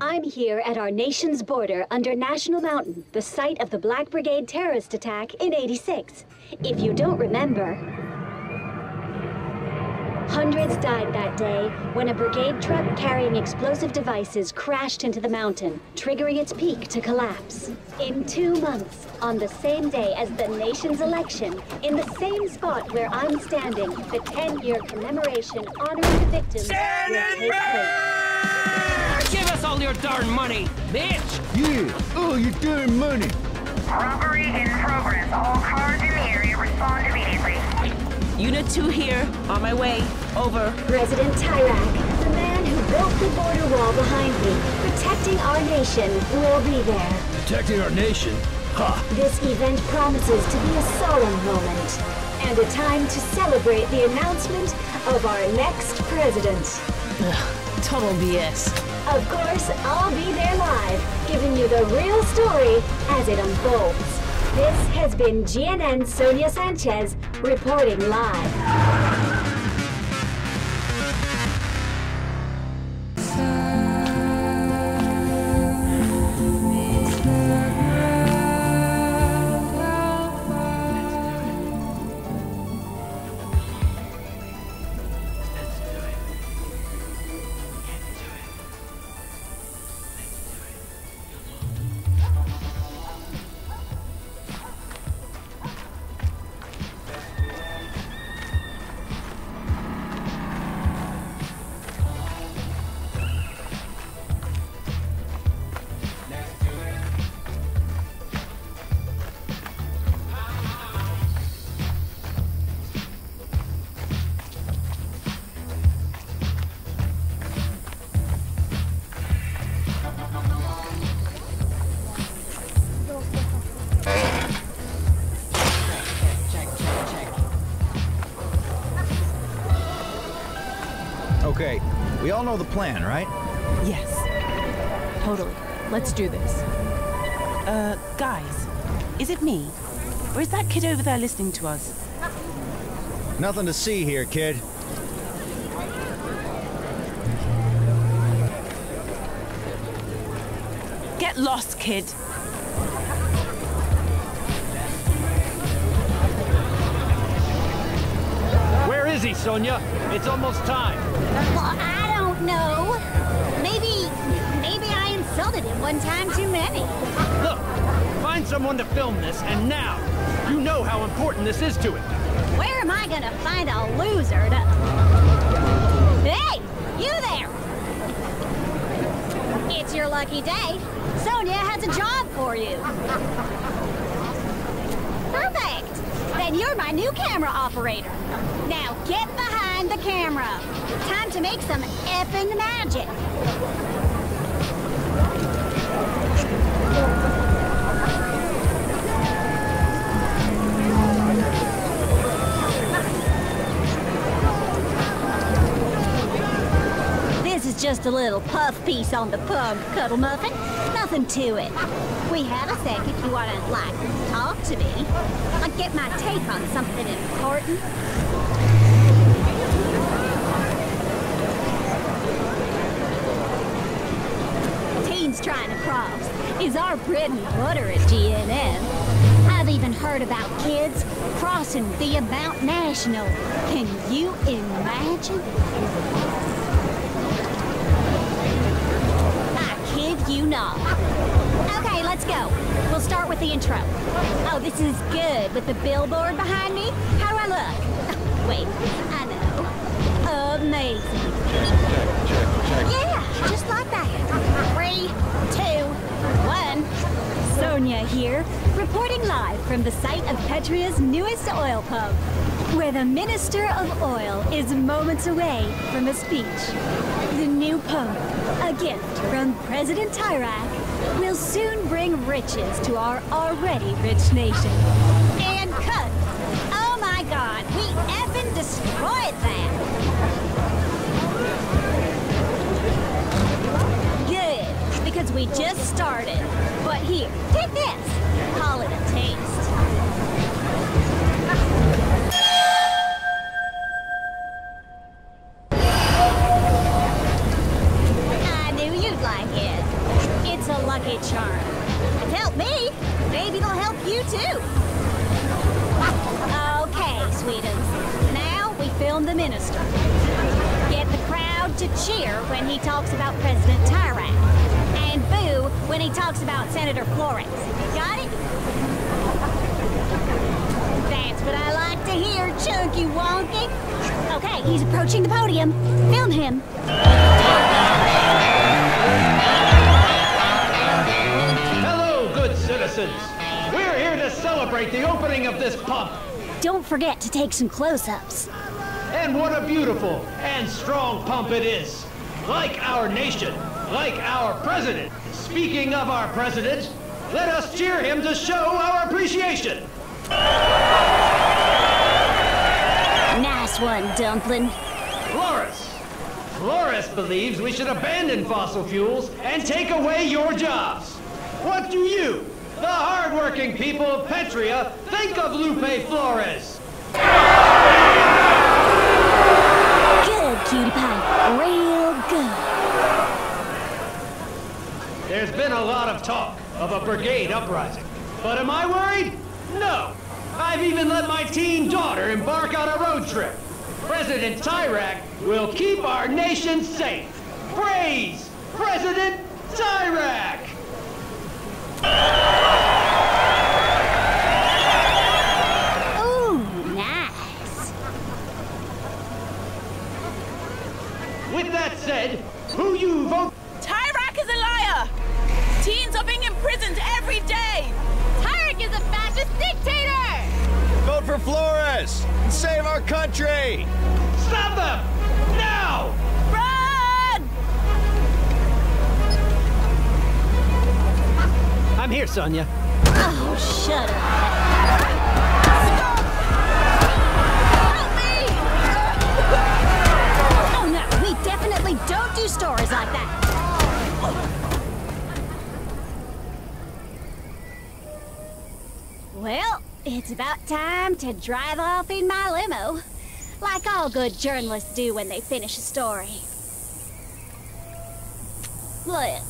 I'm here at our nation's border under National Mountain, the site of the Black Brigade terrorist attack in 86. If you don't remember, hundreds died that day when a brigade truck carrying explosive devices crashed into the mountain, triggering its peak to collapse. In two months, on the same day as the nation's election, in the same spot where I'm standing, the 10-year commemoration honoring the victims will take place. Give us all your darn money, bitch! Yeah, all your damn money. Robbery in progress. All cars in the area respond immediately. Unit 2 here. On my way. Over. President Tyrak, the man who built the border wall behind me, protecting our nation, will be there. Protecting our nation? Ha! This event promises to be a solemn moment and a time to celebrate the announcement of our next president. Total BS. Of course, I'll be there live, giving you the real story as it unfolds. This has been GNN Sonya Sanchez reporting live. Plan, right? Yes. Totally. Let's do this. Uh, guys. Is it me? Or is that kid over there listening to us? Nothing to see here, kid. Get lost, kid. Where is he, Sonya? It's almost time. Him one time too many. Look, find someone to film this, and now. You know how important this is to it. Where am I gonna find a loser to... Hey, you there! It's your lucky day. Sonya has a job for you. Perfect! Then you're my new camera operator. Now get behind the camera. Time to make some effing magic. Just a little puff piece on the pump, Cuddle Muffin. Nothing to it. We have a sec if you want to, like, talk to me. Like, get my take on something important. Teens trying to cross is our bread and butter at GNN. I've even heard about kids crossing via Mount National. Can you imagine? Kid. Okay, let's go. We'll start with the intro. Oh, this is good with the billboard behind me. How do I look? Wait, I know. Amazing. Yeah, just like that. Three, two, one. Sonya here, reporting live from the site of Petria's newest oil pump, where the Minister of Oil is moments away from a speech. The new pump, a gift from President Tyrak, will soon bring riches to our already rich nation. And cut. Oh my god, we effing destroyed that. Good, because we just started. But here, take this. Lucky charm. It helped me. Maybe it'll help you too. Okay, sweetums. Now we film the minister. Get the crowd to cheer when he talks about President Tyrak. And boo when he talks about Senator Flores. Got it? That's what I like to hear, Chunky Wonky. Okay, he's approaching the podium. Film him. Citizens. We're here to celebrate the opening of this pump. Don't forget to take some close-ups. And what a beautiful and strong pump it is. Like our nation, like our president. Speaking of our president, let us cheer him to show our appreciation. Nice one, Dumpling. Flores. Flores believes we should abandon fossil fuels and take away your jobs. What do you, the hardworking people of Petria, think of Lupe Flores? Good, cutie pie. Real good. There's been a lot of talk of a brigade uprising. But am I worried? No. I've even let my teen daughter embark on a road trip. President Tyrak will keep our nation safe. Praise President Tyrak! Ooh, nice. With that said, who you vote Tyrak is a liar! Teens are being imprisoned every day! Tyrak is a fascist dictator! Vote for Flores! and Save our country! Stop them! Now! Run! I'm here, Sonya. Oh, shut up. Don't do stories like that. Well, it's about time to drive off in my limo. Like all good journalists do when they finish a story. Look,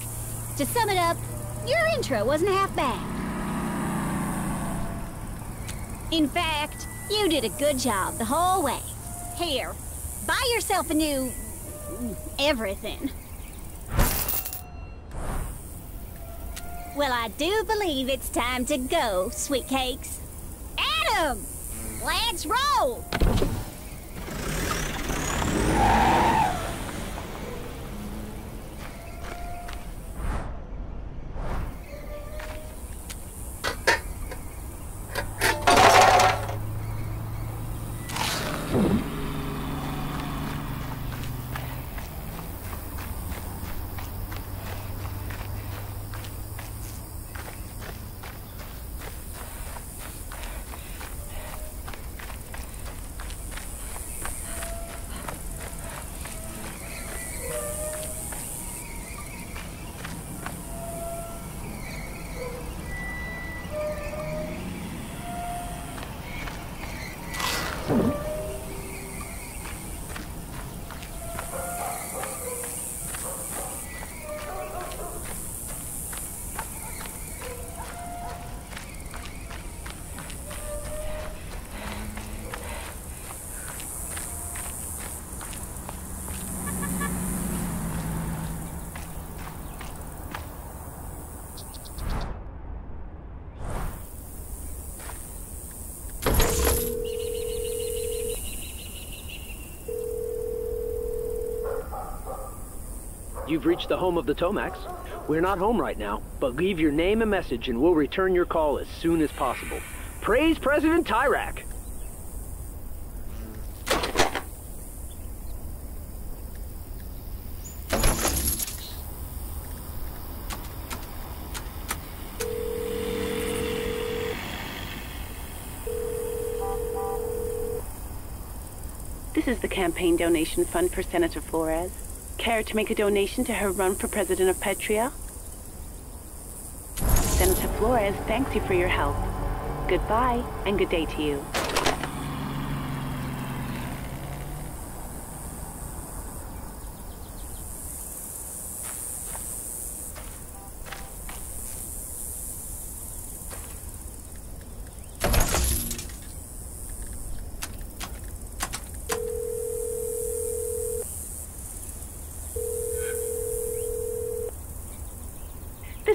to sum it up, your intro wasn't half bad. In fact, you did a good job the whole way. Here, buy yourself a new... everything. Well, I do believe it's time to go, sweet cakes. Adam! Let's roll! You've reached the home of the Tomax. We're not home right now, but leave your name and message and we'll return your call as soon as possible. Praise President Tyrak! This is the campaign donation fund for Senator Flores. Care to make a donation to her run for president of Petria? Senator Flores thanks you for your help. Goodbye and good day to you.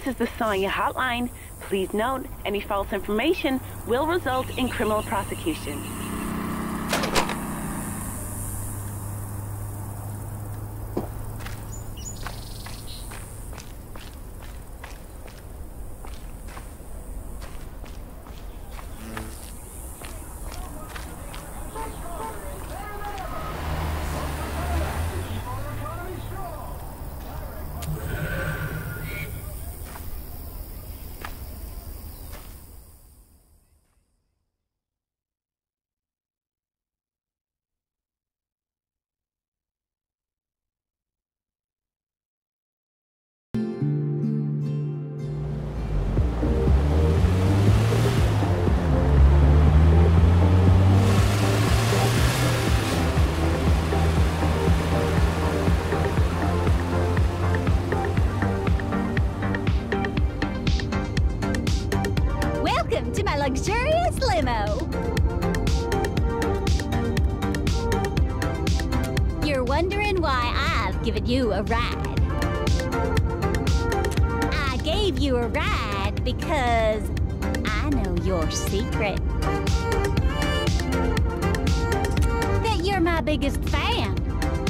This is the Sonya hotline. Please note, any false information will result in criminal prosecution. Why I've given you a ride. I gave you a ride because I know your secret. That you're my biggest fan.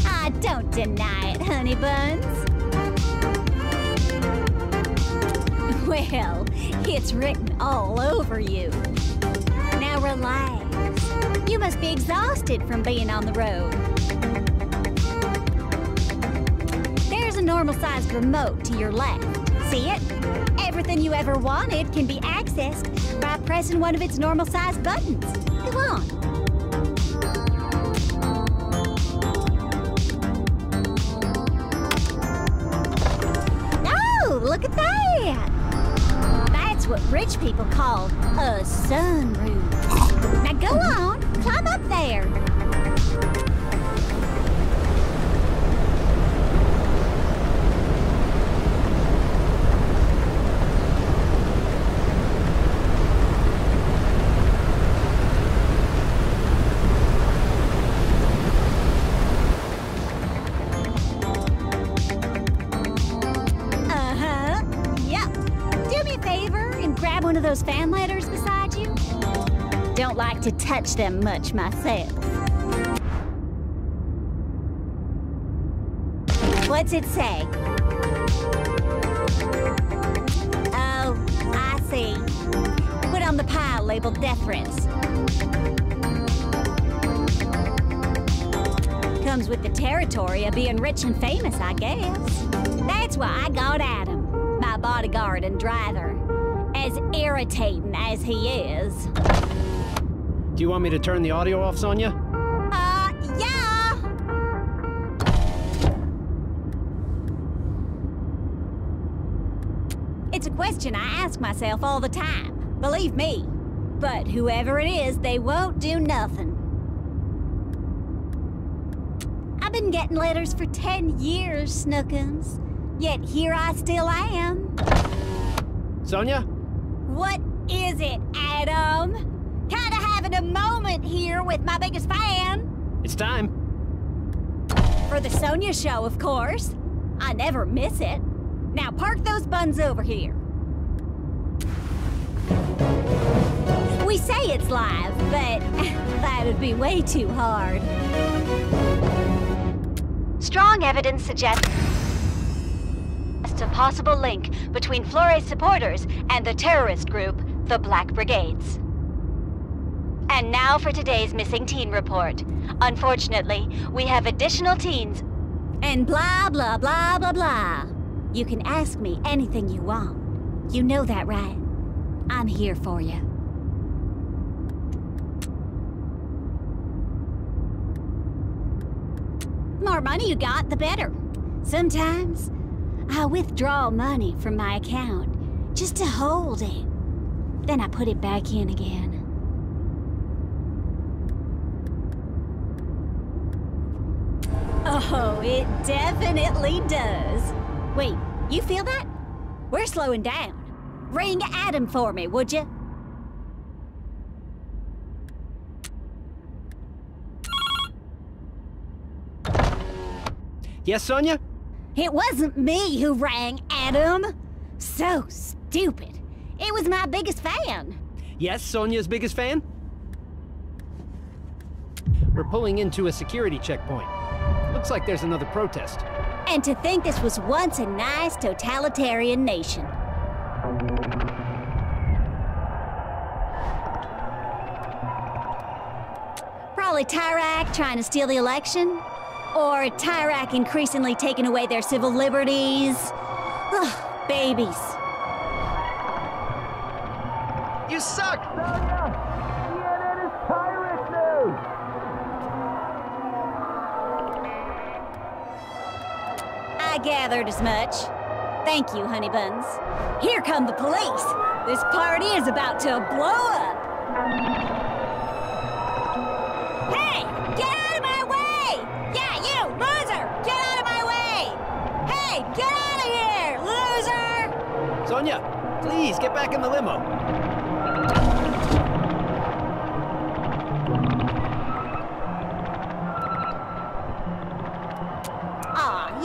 I don't deny it, honey buns. Well, it's written all over you. Now relax. You must be exhausted from being on the road. There's a normal sized remote to your left. See it? Everything you ever wanted can be accessed by pressing one of its normal sized buttons. Go on. Oh, look at that! That's what rich people call a sunroof. Now go on, touch them much myself. What's it say? Oh, I see. Put on the pile labeled deference. Comes with the territory of being rich and famous, I guess. That's why I got Adam, my bodyguard and driver. As irritating as he is. Do you want me to turn the audio off, Sonya? Uh, yeah! It's a question I ask myself all the time, believe me. But whoever it is, they won't do nothing. I've been getting letters for 10 years, Snookums. Yet here I still am. Sonya? What is it, Adam? Kinda having a moment here with my biggest fan. It's time. For the Sonya show, of course. I never miss it. Now park those buns over here. We say it's live, but that'd be way too hard. Strong evidence suggests a possible link between Flores supporters and the terrorist group, the Black Brigades. And now for today's missing teen report. Unfortunately, we have additional teens. And blah, blah, blah, blah, blah. You can ask me anything you want. You know that, right? I'm here for you. More money you got, the better. Sometimes I withdraw money from my account just to hold it. Then I put it back in again. Oh, it definitely does. Wait, you feel that? We're slowing down. Ring Adam for me, would you? Yes, Sonya? It wasn't me who rang Adam. So stupid. It was my biggest fan. Yes, Sonya's biggest fan? We're pulling into a security checkpoint. Looks like there's another protest. And to think this was once a nice totalitarian nation. Probably Tyrak trying to steal the election. Or Tyrak increasingly taking away their civil liberties. Ugh, babies. You suck! I gathered as much. Thank you, honey buns. Here come the police. This party is about to blow up. Hey, get out of my way! Yeah, you, loser! Get out of my way! Hey, get out of here, loser! Sonya, please get back in the limo.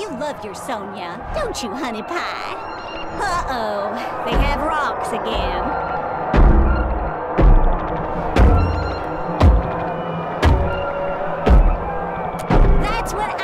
You love your Sonya, don't you, honey pie? Uh-oh, they have rocks again. That's what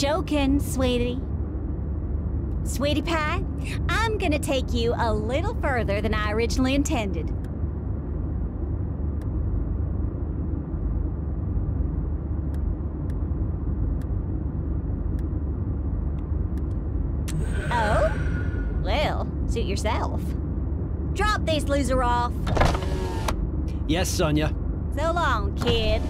joking, sweetie. Sweetie Pie, I'm gonna take you a little further than I originally intended. Oh? Well, suit yourself. Drop this loser off. Yes, Sonya. So long, kid.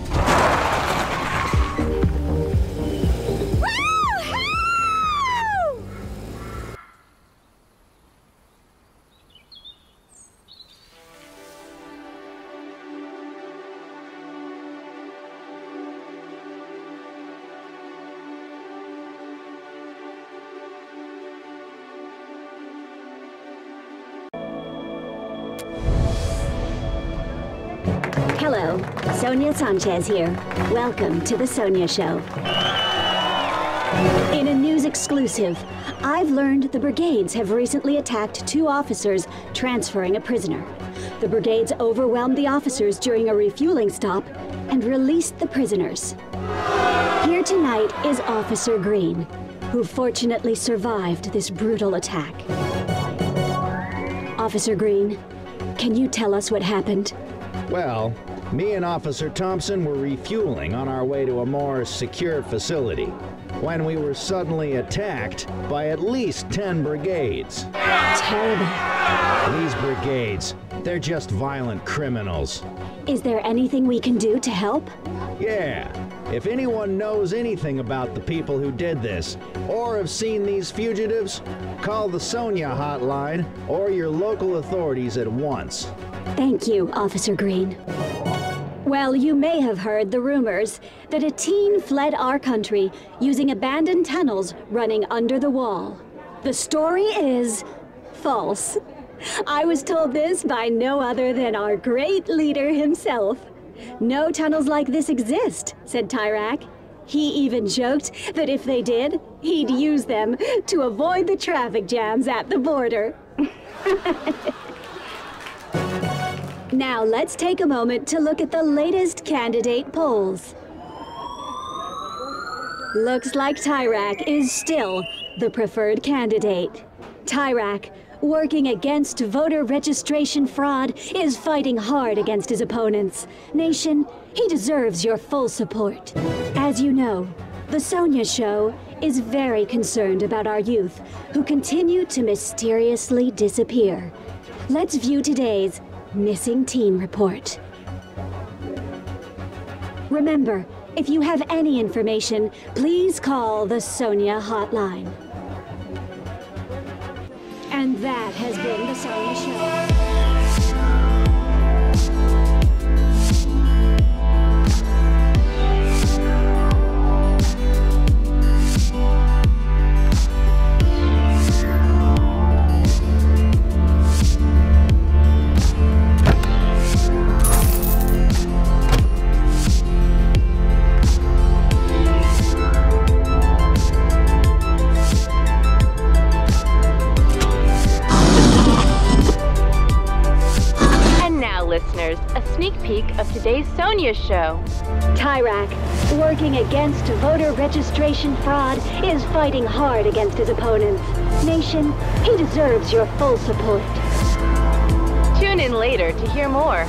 Sanchez here. Welcome to The Sonya Show. In a news exclusive, I've learned the brigades have recently attacked two officers transferring a prisoner. The brigades overwhelmed the officers during a refueling stop and released the prisoners. Here tonight is Officer Green, who fortunately survived this brutal attack. Officer Green, can you tell us what happened? Well, me and Officer Thompson were refueling on our way to a more secure facility when we were suddenly attacked by at least 10 brigades. Terrible. These brigades, they're just violent criminals. Is there anything we can do to help? Yeah, if anyone knows anything about the people who did this, or have seen these fugitives, call the Sonya hotline or your local authorities at once. Thank you, Officer Green. Well, you may have heard the rumors that a teen fled our country using abandoned tunnels running under the wall. The story is false. I was told this by no other than our great leader himself. No tunnels like this exist, said Tyrak. He even joked that if they did, he'd use them to avoid the traffic jams at the border. Now let's take a moment to look at the latest candidate polls. Looks like Tyrak is still the preferred candidate. Tyrak, working against voter registration fraud, is fighting hard against his opponents. Nation, he deserves your full support. As you know, The Sonya Show is very concerned about our youth who continue to mysteriously disappear. Let's view today's Missing Teen Report. Remember, if you have any information, please call the Sonya hotline. And that has been the Sonya Show. Listeners, a sneak peek of today's Sonya show. Tyrak, working against voter registration fraud, is fighting hard against his opponents. Nation, he deserves your full support. Tune in later to hear more.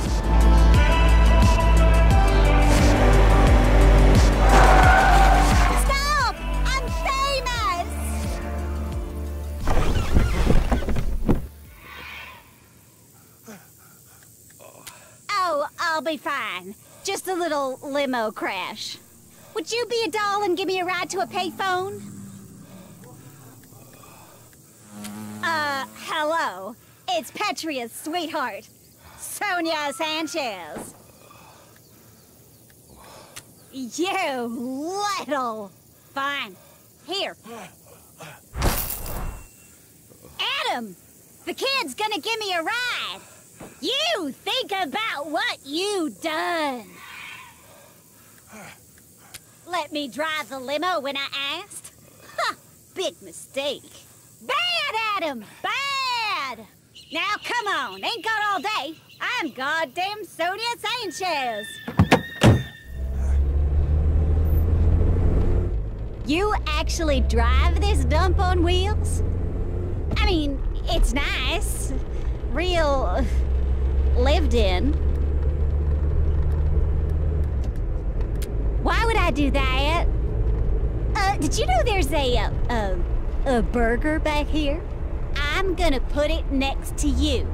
Be fine. Just a little limo crash. Would you be a doll and give me a ride to a payphone? Uh, hello. It's Petria's sweetheart, Sonya Sanchez. You little. Fine. Here. Adam! The kid's gonna give me a ride. You think about what you done. Let me drive the limo when I asked? Huh, big mistake. Bad, Adam! Bad! Now come on, ain't got all day. I'm goddamn Sonya Sanchez. You actually drive this dump on wheels? I mean, it's nice. Real lived in. Why would I do that? Uh, did you know there's a, uh, a, a burger back here? I'm gonna put it next to you.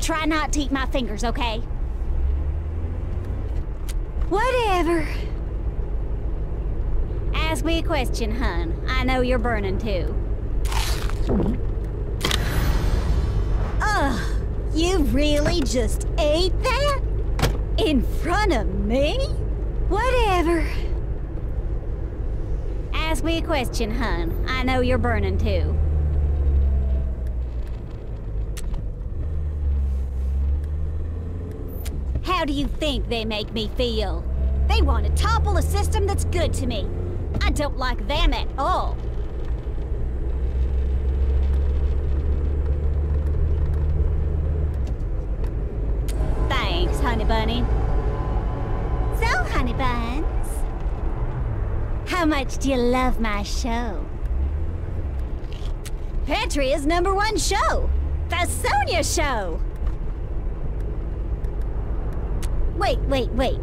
Try not to eat my fingers, okay? Whatever. Ask me a question, hun. I know you're burning too. You really just ate that? In front of me? Whatever. Ask me a question, hun. I know you're burning too. How do you think they make me feel? They want to topple a system that's good to me. I don't like them at all. Thanks, honey bunny. So, honey buns, how much do you love my show? Petria's number one show, the Sonya Show. Wait, wait, wait.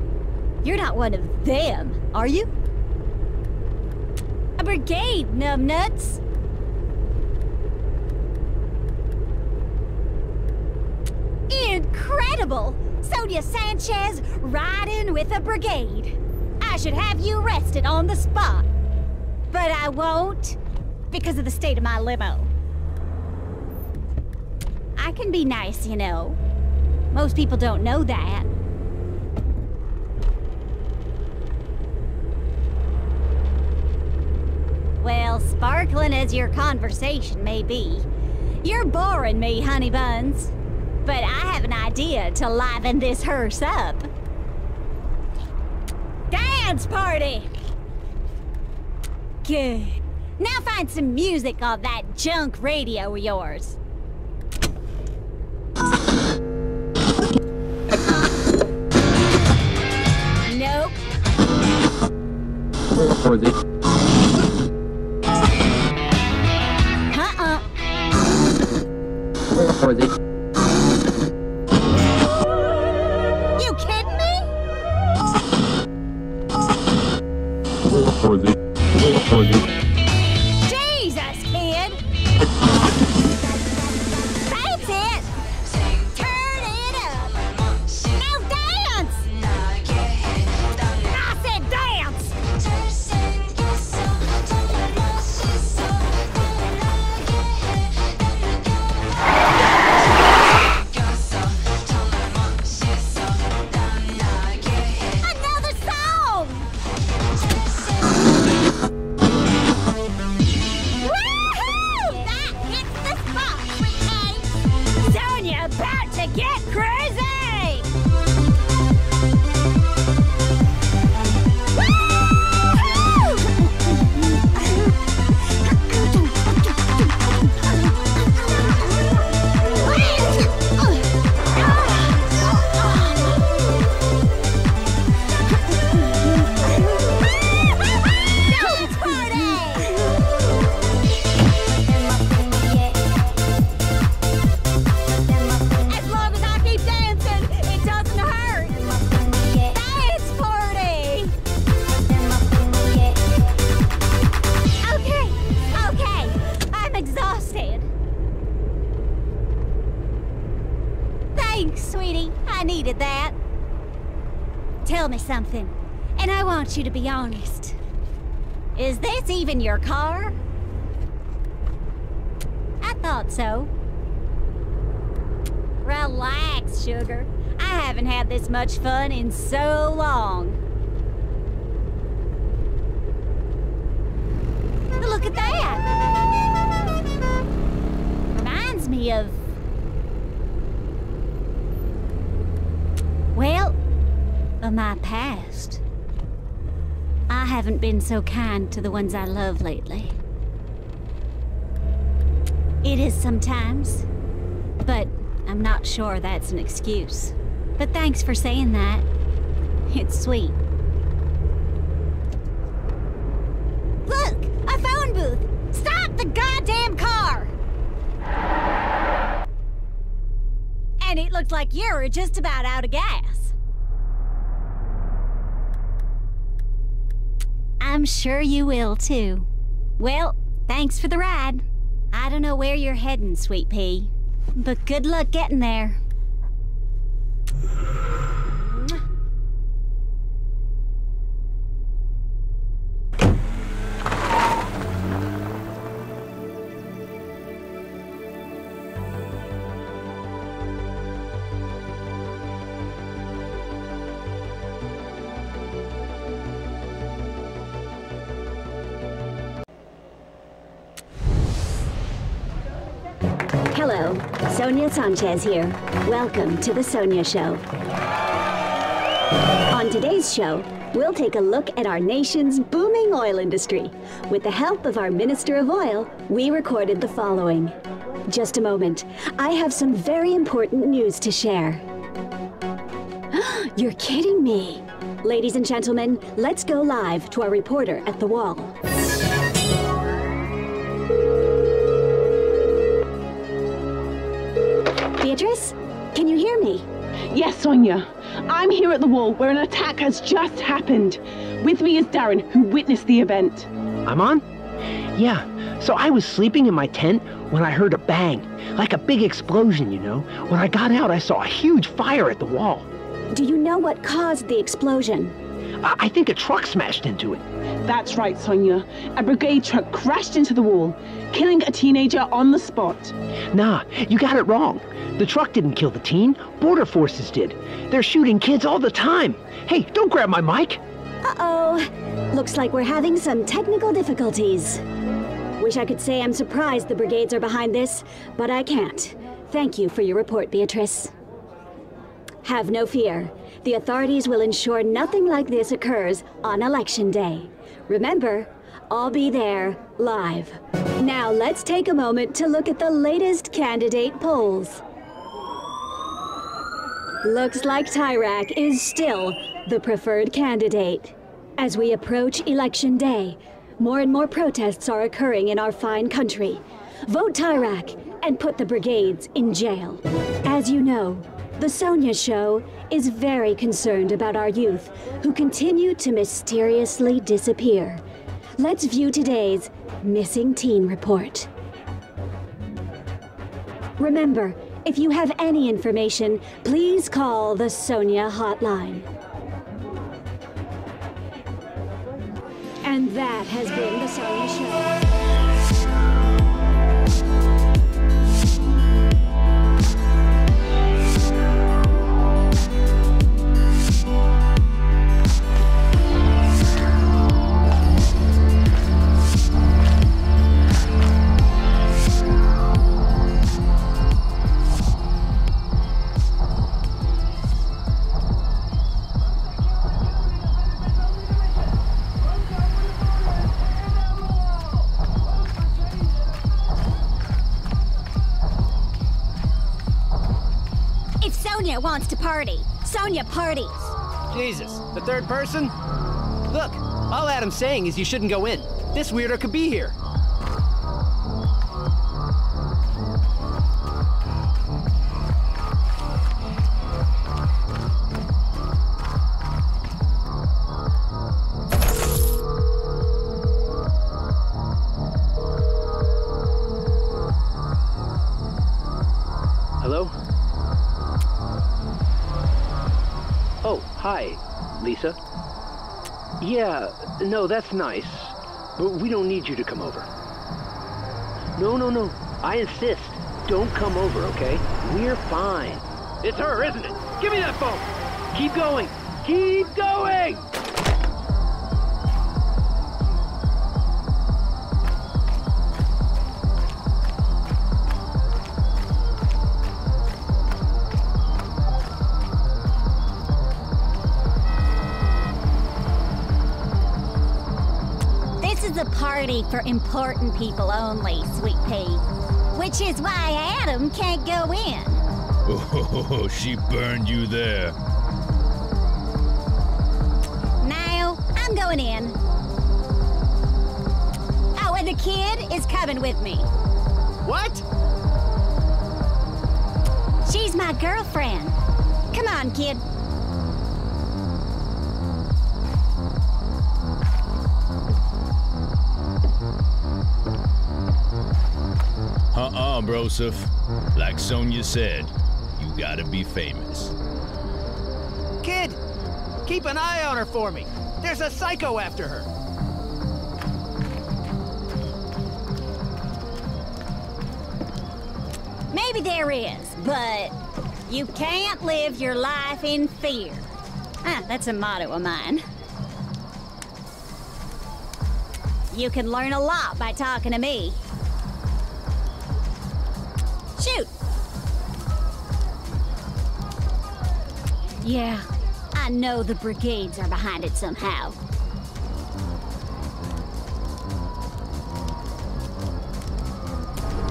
You're not one of them, are you? A brigade, numbnuts. Incredible! Sonya Sanchez riding with a brigade. I should have you arrested on the spot. But I won't, because of the state of my limo. I can be nice, you know. Most people don't know that. Well, sparkling as your conversation may be, you're boring me, honey buns. But I have an idea to liven this hearse up. Dance party! Good. Now find some music on that junk radio of yours. Nope. For the Uh-uh. for the your car? I thought so. Relax, sugar. I haven't had this much fun in so long. Look at that! Reminds me of. Well, of my past. I haven't been so kind to the ones I love lately. It is sometimes, but I'm not sure that's an excuse. But thanks for saying that. It's sweet. Look! A phone booth! Stop the goddamn car! And it looks like you're just about out of gas. I'm sure you will too. Well, thanks for the ride. I don't know where you're heading, Sweet Pea, but good luck getting there. Sonya Sanchez here. Welcome to The Sonya Show. On today's show, we'll take a look at our nation's booming oil industry. With the help of our Minister of Oil, we recorded the following. Just a moment. I have some very important news to share. You're kidding me. Ladies and gentlemen, let's go live to our reporter at the wall. Beatrice, can you hear me? Yes, Sonya. I'm here at the wall where an attack has just happened. With me is Darren, who witnessed the event. I'm on? Yeah. So I was sleeping in my tent when I heard a bang, like a big explosion, you know. When I got out, I saw a huge fire at the wall. Do you know what caused the explosion? I, I think a truck smashed into it. That's right, Sonya. A brigade truck crashed into the wall, killing a teenager on the spot. Nah, you got it wrong. The truck didn't kill the teen. Border forces did. They're shooting kids all the time. Hey, don't grab my mic. Uh-oh. Looks like we're having some technical difficulties. Wish I could say I'm surprised the brigades are behind this, but I can't. Thank you for your report, Beatrice. Have no fear. The authorities will ensure nothing like this occurs on Election Day. Remember, I'll be there live. Now let's take a moment to look at the latest candidate polls. Looks like Tyrak is still the preferred candidate. As we approach Election Day, more and more protests are occurring in our fine country. Vote Tyrak and put the brigades in jail. As you know, the Sonya Show is very concerned about our youth who continue to mysteriously disappear. Let's view today's Missing Teen Report. Remember, if you have any information, please call the Sonya hotline. And that has been the Sonya Show. Party, Sonya parties. Jesus, the third person? Look, all Adam's saying is you shouldn't go in. This weirdo could be here. Lisa? Yeah, no, that's nice. But we don't need you to come over. No, no, no. I insist. Don't come over, okay? We're fine. It's her, isn't it? Give me that phone! Keep going! Keep going! For important people only, Sweet Pea. Which is why Adam can't go in. Oh, she burned you there. Now, I'm going in. Oh, and the kid is coming with me. What? She's my girlfriend. Come on, kid. Uh-uh, Like Sonya said, you gotta be famous. Kid, keep an eye on her for me. There's a psycho after her. Maybe there is, but you can't live your life in fear. Ah, that's a motto of mine. You can learn a lot by talking to me. Yeah, I know the brigades are behind it somehow.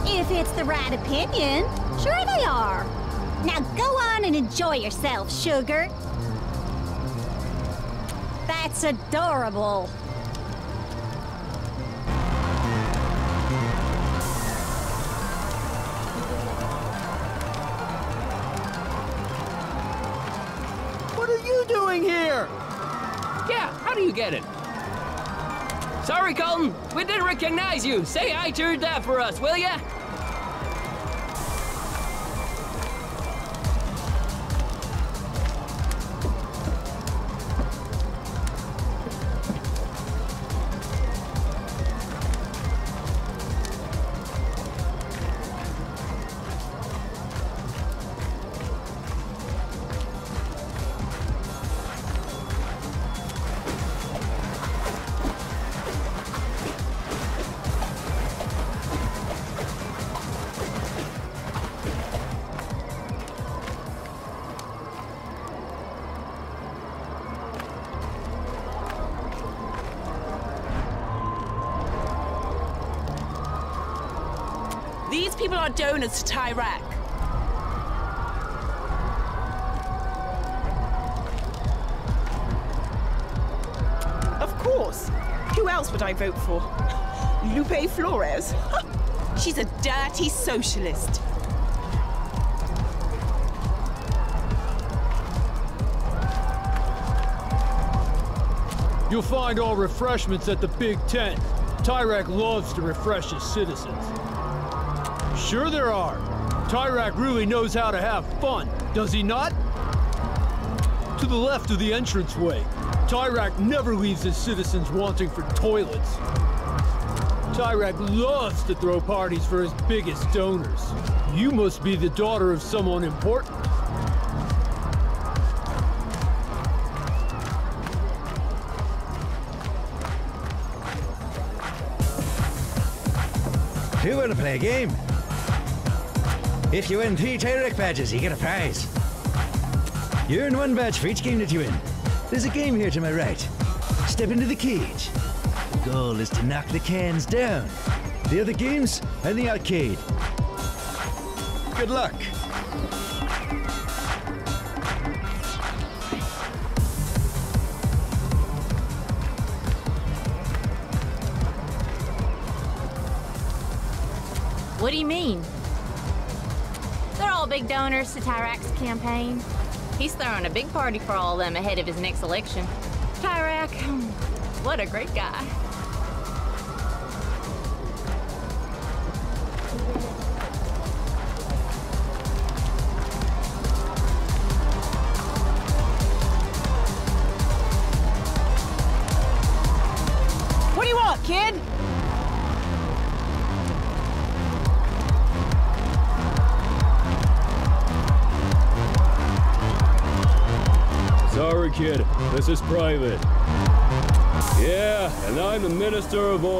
If it's the right opinion, sure they are. Now go on and enjoy yourself, sugar. That's adorable. Recognize you. Say I turned that for us, will ya? Donors to Tyrak. Of course. Who else would I vote for? Lupe Florres. She's a dirty socialist. You'll find all refreshments at the big tent. Tyrak loves to refresh his citizens. Sure there are. Tyrak really knows how to have fun, does he not? To the left of the entranceway. Tyrak never leaves his citizens wanting for toilets. Tyrak loves to throw parties for his biggest donors. You must be the daughter of someone important. Who want to play a game? If you win three Tyrak badges, you get a prize. You earn one badge for each game that you win. There's a game here to my right. Step into the cage. The goal is to knock the cans down. The other games in the arcade. Good luck. Donors to Tyrak's campaign. He's throwing a big party for all of them ahead of his next election. Tyrak, hmm, what a great guy. Minister of Oil.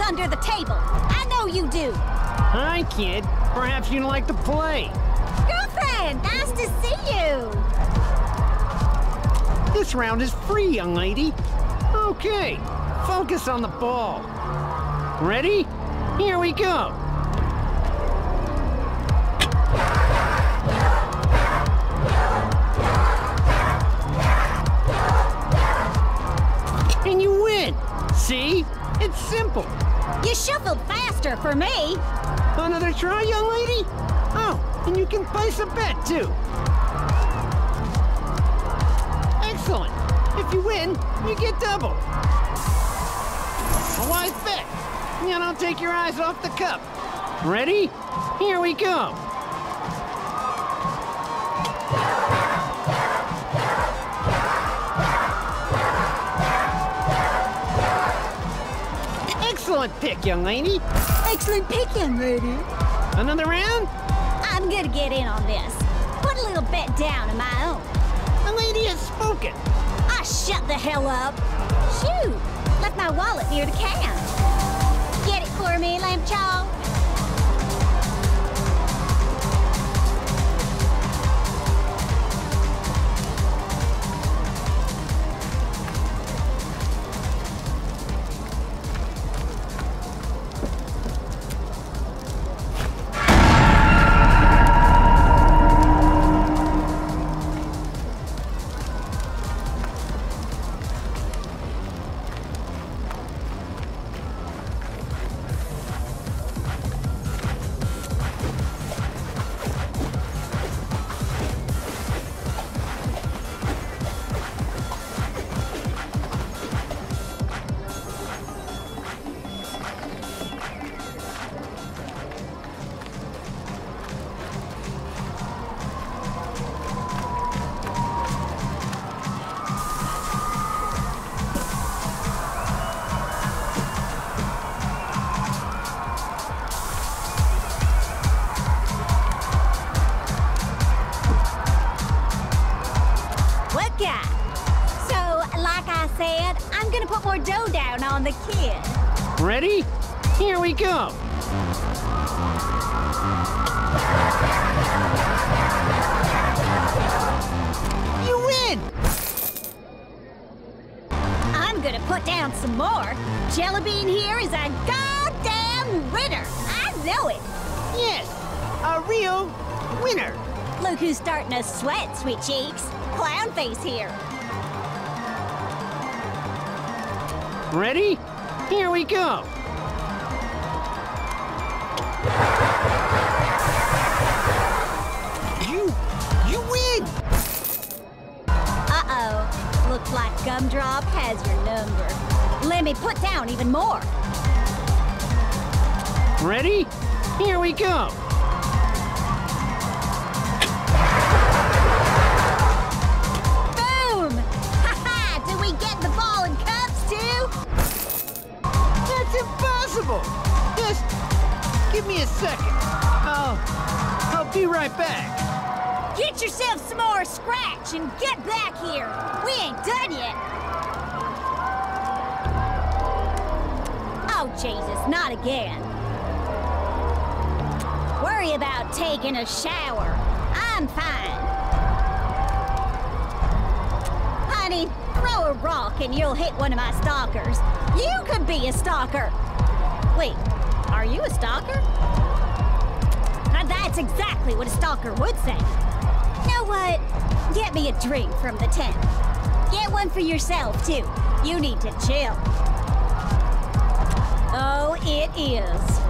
Under the table. I know you do. Hi, kid. Perhaps you'd like to play. Girlfriend, nice to see you. This round is free, young lady. Okay, focus on the ball. Ready? Here we go. Try, young lady? Oh, and you can place a bet, too. Excellent. If you win, you get double. A wise bet. Now don't take your eyes off the cup. Ready? Here we go. Excellent pick, young lady. Excellent pick, young lady. Another round? I'm gonna get in on this. Put a little bet down of my own. The lady has spoken. I shut the hell up. Shoot, left my wallet near the can. Get it for me, lamb chop. Sweet cheeks. Clownface here. Ready? Here we go. You, you win! Uh-oh. Looks like Gumdrop has your number. Let me put down even more. Ready? Here we go. Jesus, not again. Worry about taking a shower. I'm fine. Honey, throw a rock and you'll hit one of my stalkers. You could be a stalker. Wait, are you a stalker? Now that's exactly what a stalker would say. You know what? Get me a drink from the tent. Get one for yourself, too. You need to chill. Oh, it is.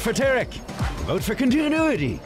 Vote for Tyrak. Vote for continuity.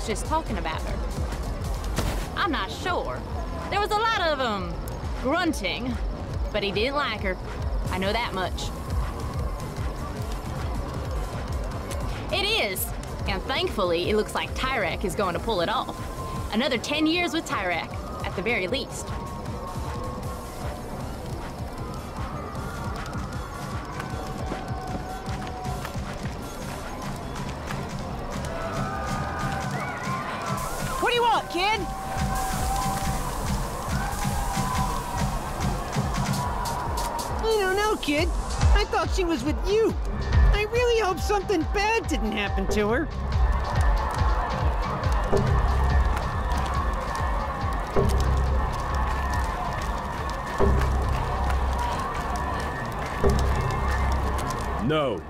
Was just talking about her. I'm not sure. There was a lot of, um, grunting, but he didn't like her. I know that much. It is, and thankfully, it looks like Tyrak is going to pull it off. Another 10 years with Tyrak, at the very least. She was with you. I really hope something bad didn't happen to her. No.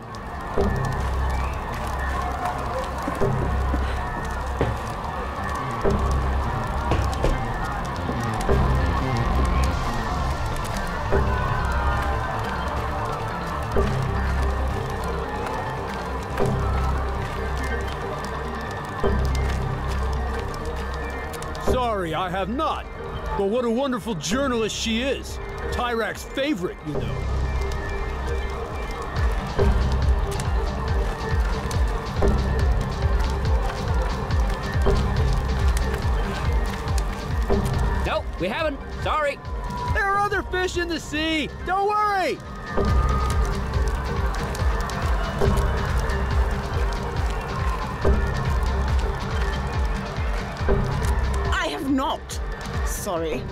I have not. But what a wonderful journalist she is. Tyrak's favorite, you know. Nope, we haven't. Sorry. There are other fish in the sea. Don't worry. Sorry.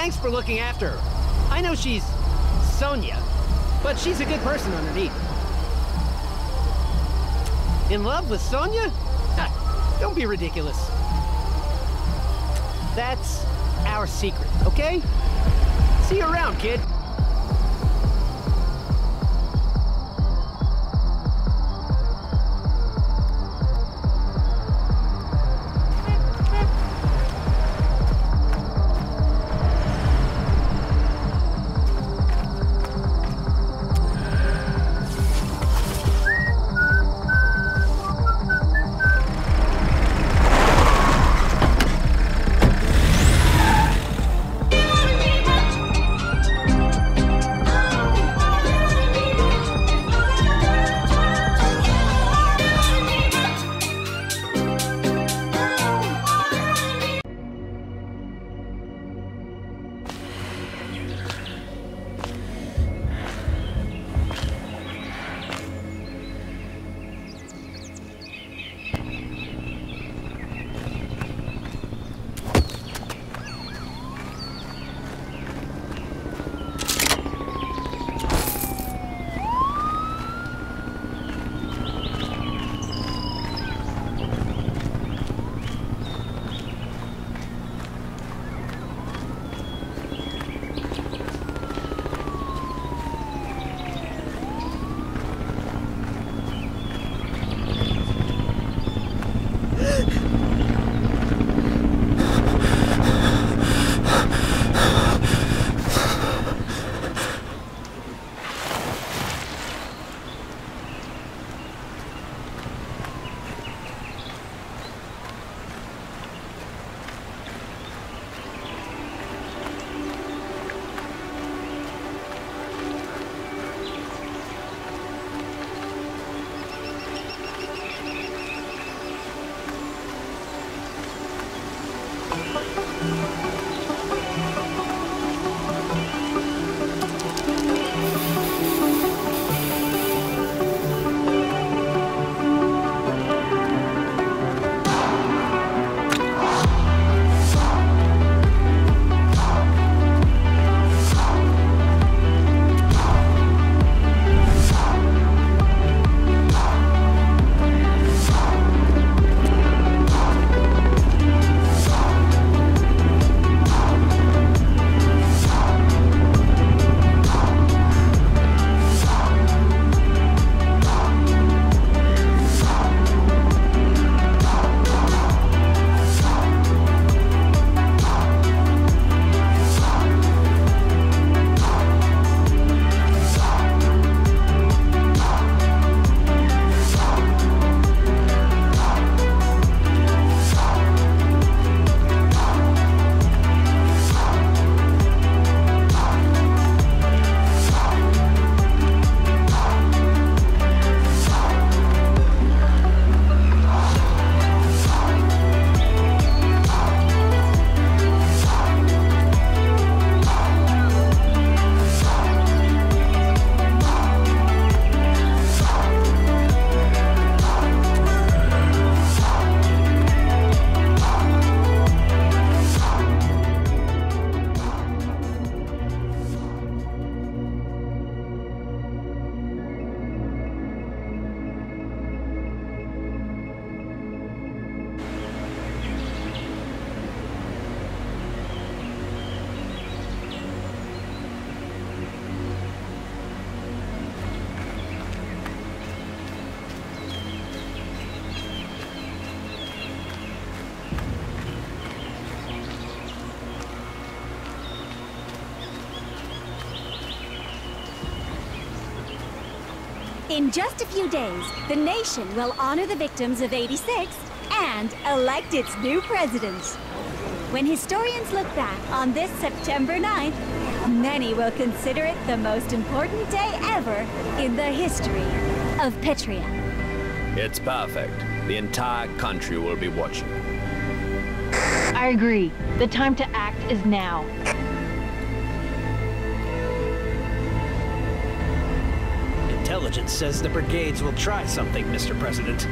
Thanks for looking after her. I know she's Sonya, but she's a good person underneath. In love with Sonya? Don't be ridiculous. That's our secret, okay? See you around, kid. In just a few days, the nation will honor the victims of 86 and elect its new president. When historians look back on this September 9th, many will consider it the most important day ever in the history of Petria. It's perfect. The entire country will be watching. I agree. The time to act is now. Intelligence says the brigades will try something, Mr. President.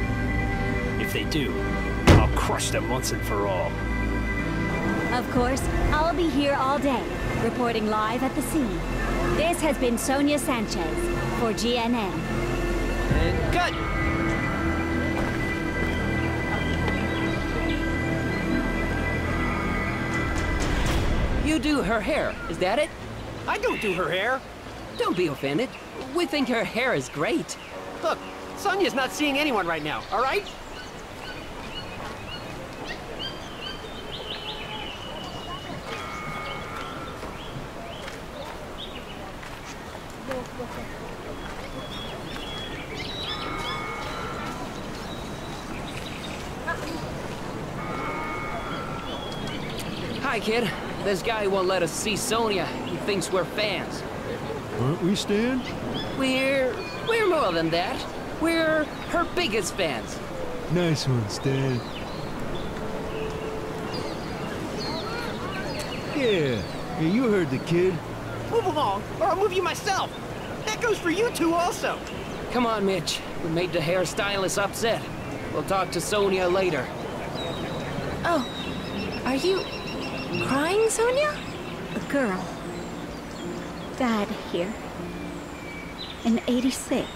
If they do, I'll crush them once and for all. Of course, I'll be here all day, reporting live at the scene. This has been Sonya Sanchez for GNN. And cut! You do her hair, is that it? I don't do her hair. Don't be offended. We think her hair is great. Look, Sonya's not seeing anyone right now, all right? Hi, kid. This guy won't let us see Sonya. He thinks we're fans. Aren't we, Stan? We're... we're more than that. We're her biggest fans. Nice one, Stan. Yeah, yeah, you heard the kid. Move along, or I'll move you myself. That goes for you two also. Come on, Mitch. We made the hairstylist upset. We'll talk to Sonya later. Oh, are you crying, Sonya? A girl Dad here in 86.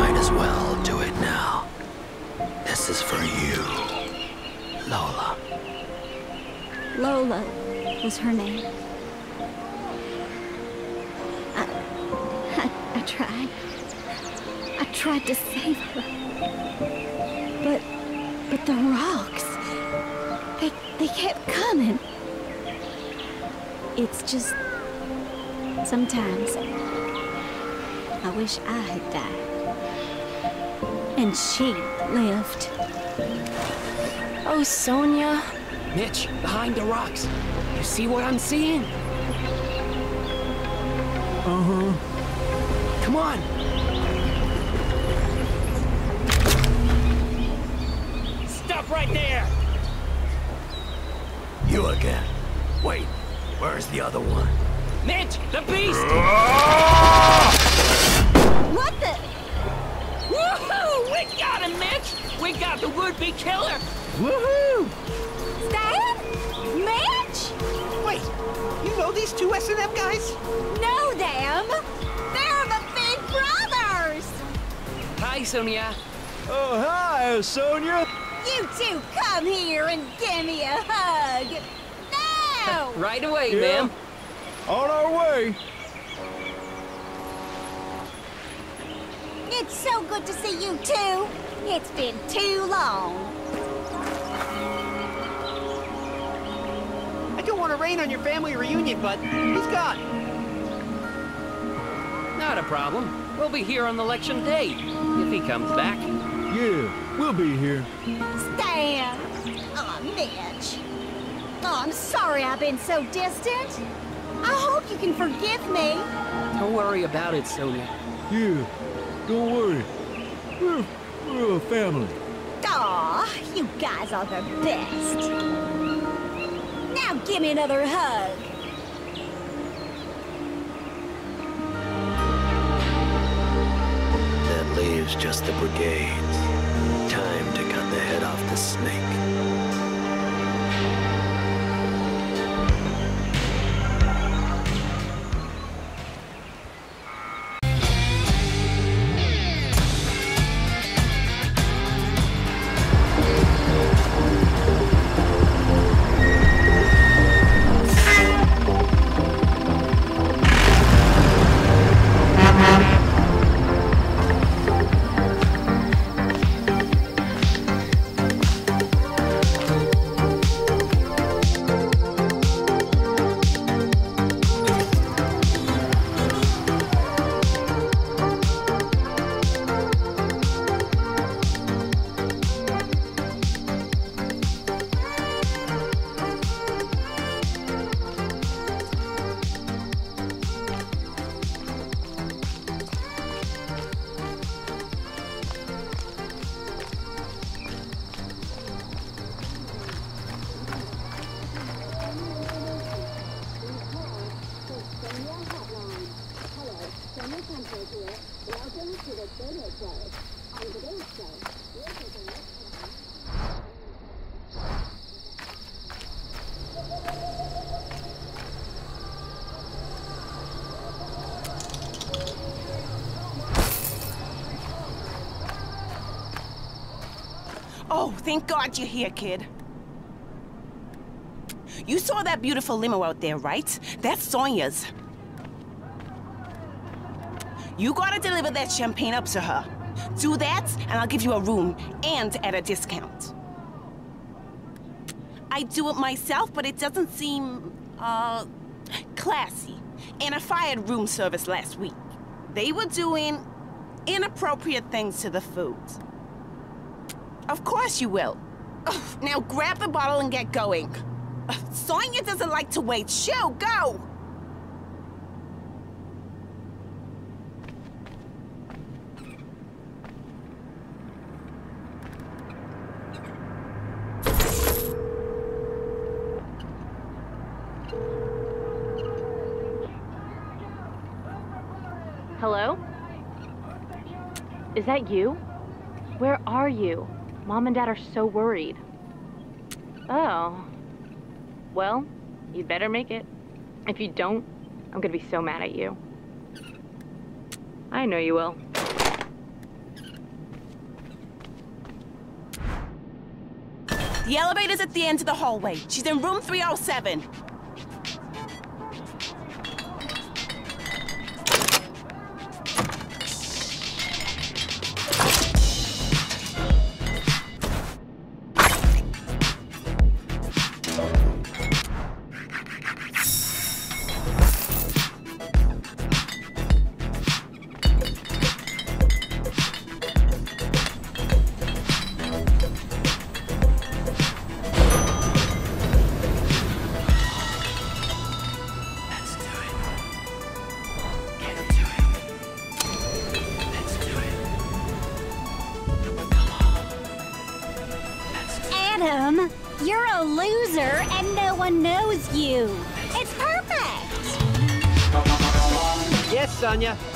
Might as well do it now. This is for you, Lola. Lola was her name. I, I, I tried. I tried to save her. But, but the rocks, they, they kept coming. It's just, sometimes, I wish I had died. And she lived. Oh, Sonya. Mitch, behind the rocks. You see what I'm seeing? Uh-huh. Come on. Stop right there! You again. Wait, where's the other one? Mitch, the beast! What the? Woohoo! We got him, Mitch! We got the would-be killer! Woohoo! Stan? Mitch? Wait, you know these two S&M guys? Know them? They're the big brothers! Hi, Sonya. Oh, hi, Sonya. You two come here and give me a hug! Now! Right away, Yeah. ma'am. On our way. It's so good to see you too. It's been too long! I don't want to rain on your family reunion, but he's gone. Not a problem. We'll be here on election day, if he comes back. Yeah, we'll be here. Stan! Aw, Mitch. Oh, I'm sorry I've been so distant. I hope you can forgive me. Don't worry about it, Sonya. Yeah, don't worry. We're, we're a family. Aw, you guys are the best. Now give me another hug. That leaves just the brigades. Time to cut the head off the snake. Thank God you're here, kid. You saw that beautiful limo out there, right? That's Sonya's. You gotta deliver that champagne up to her. Do that, and I'll give you a room and at a discount. I do it myself, but it doesn't seem, uh, classy. And I fired room service last week. They were doing inappropriate things to the food. Of course you will. Ugh, now grab the bottle and get going. Sonya doesn't like to wait. Shoo, go! Hello? Is that you? Where are you? Mom and Dad are so worried. Oh. Well, you'd better make it. If you don't, I'm gonna be so mad at you. I know you will. The elevator's at the end of the hallway. She's in room 307. Yes,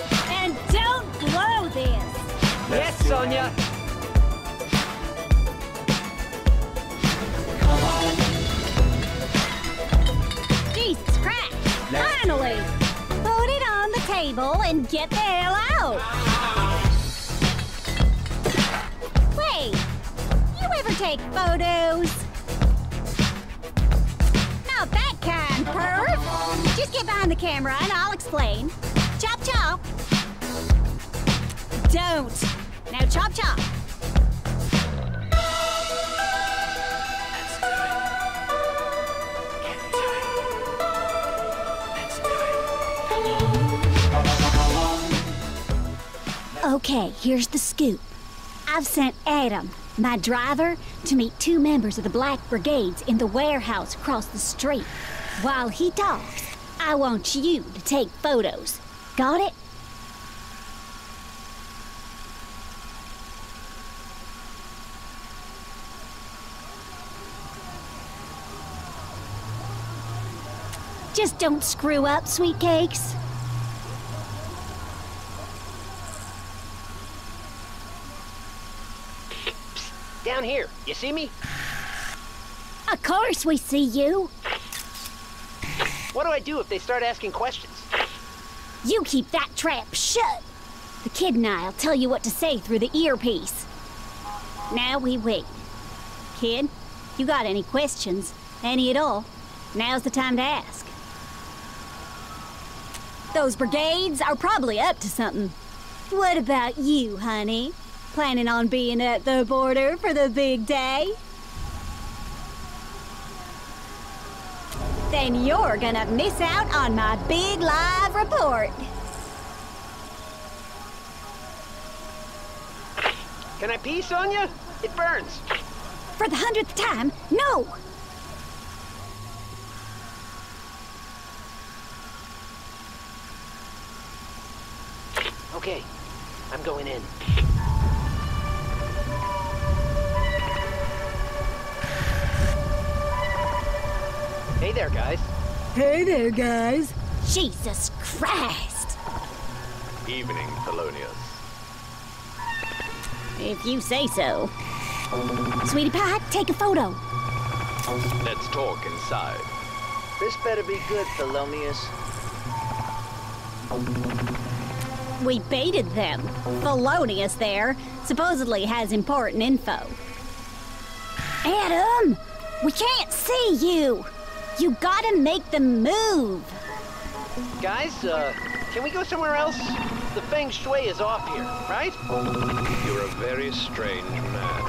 my driver, to meet two members of the Black Brigades in the warehouse across the street. While he talks, I want you to take photos. Got it? Just don't screw up, sweet cakes. Down here. You see me? Of course we see you. What do I do if they start asking questions? You keep that trap shut. The kid and I'll tell you what to say through the earpiece. Now we wait. Kid, you got any questions? Any at all? Now's the time to ask. Those brigades are probably up to something. What about you, honey? Planning on being at the border for the big day? Then you're gonna miss out on my big live report. Can I pee, Sonya? It burns. For the hundredth time, no! Okay, I'm going in. There, guys. Hey there, guys. Jesus Christ. evening, Thelonious. If you say so. Sweetie Pie, take a photo. Let's talk inside. This better be good, Thelonious. We baited them. Felonious there supposedly has important info. Adam! We can't see you! You gotta make the move! Guys, uh, can we go somewhere else? The feng shui is off here, right? You're a very strange man.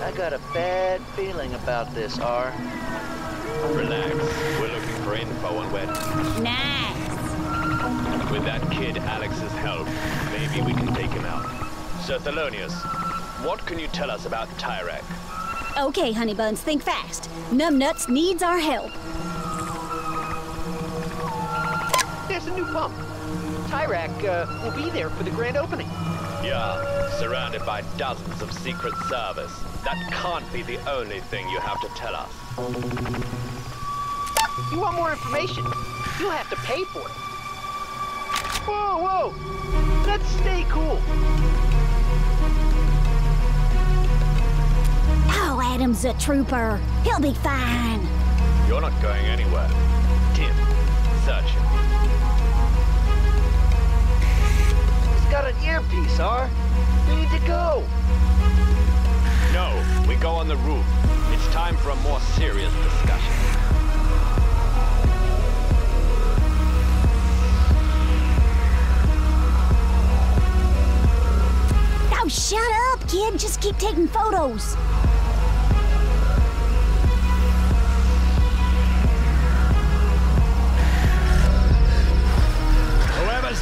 I got a bad feeling about this, R. Relax. We're looking for info on where... Nice. With that kid Alex's help, maybe we can take him out. Sir Thelonious, what can you tell us about Tyrak? Okay, honeybuns, think fast. Numbnuts needs our help. There's a new pump. Tyrak uh, will be there for the grand opening. Yeah, surrounded by dozens of Secret Service. That can't be the only thing you have to tell us. You want more information? You'll have to pay for it. Whoa, whoa! Let's stay cool. Adam's a trooper. He'll be fine. You're not going anywhere. Tim, search him. He's got an earpiece, R. We need to go. No, we go on the roof. It's time for a more serious discussion. Now shut up, kid. Just keep taking photos.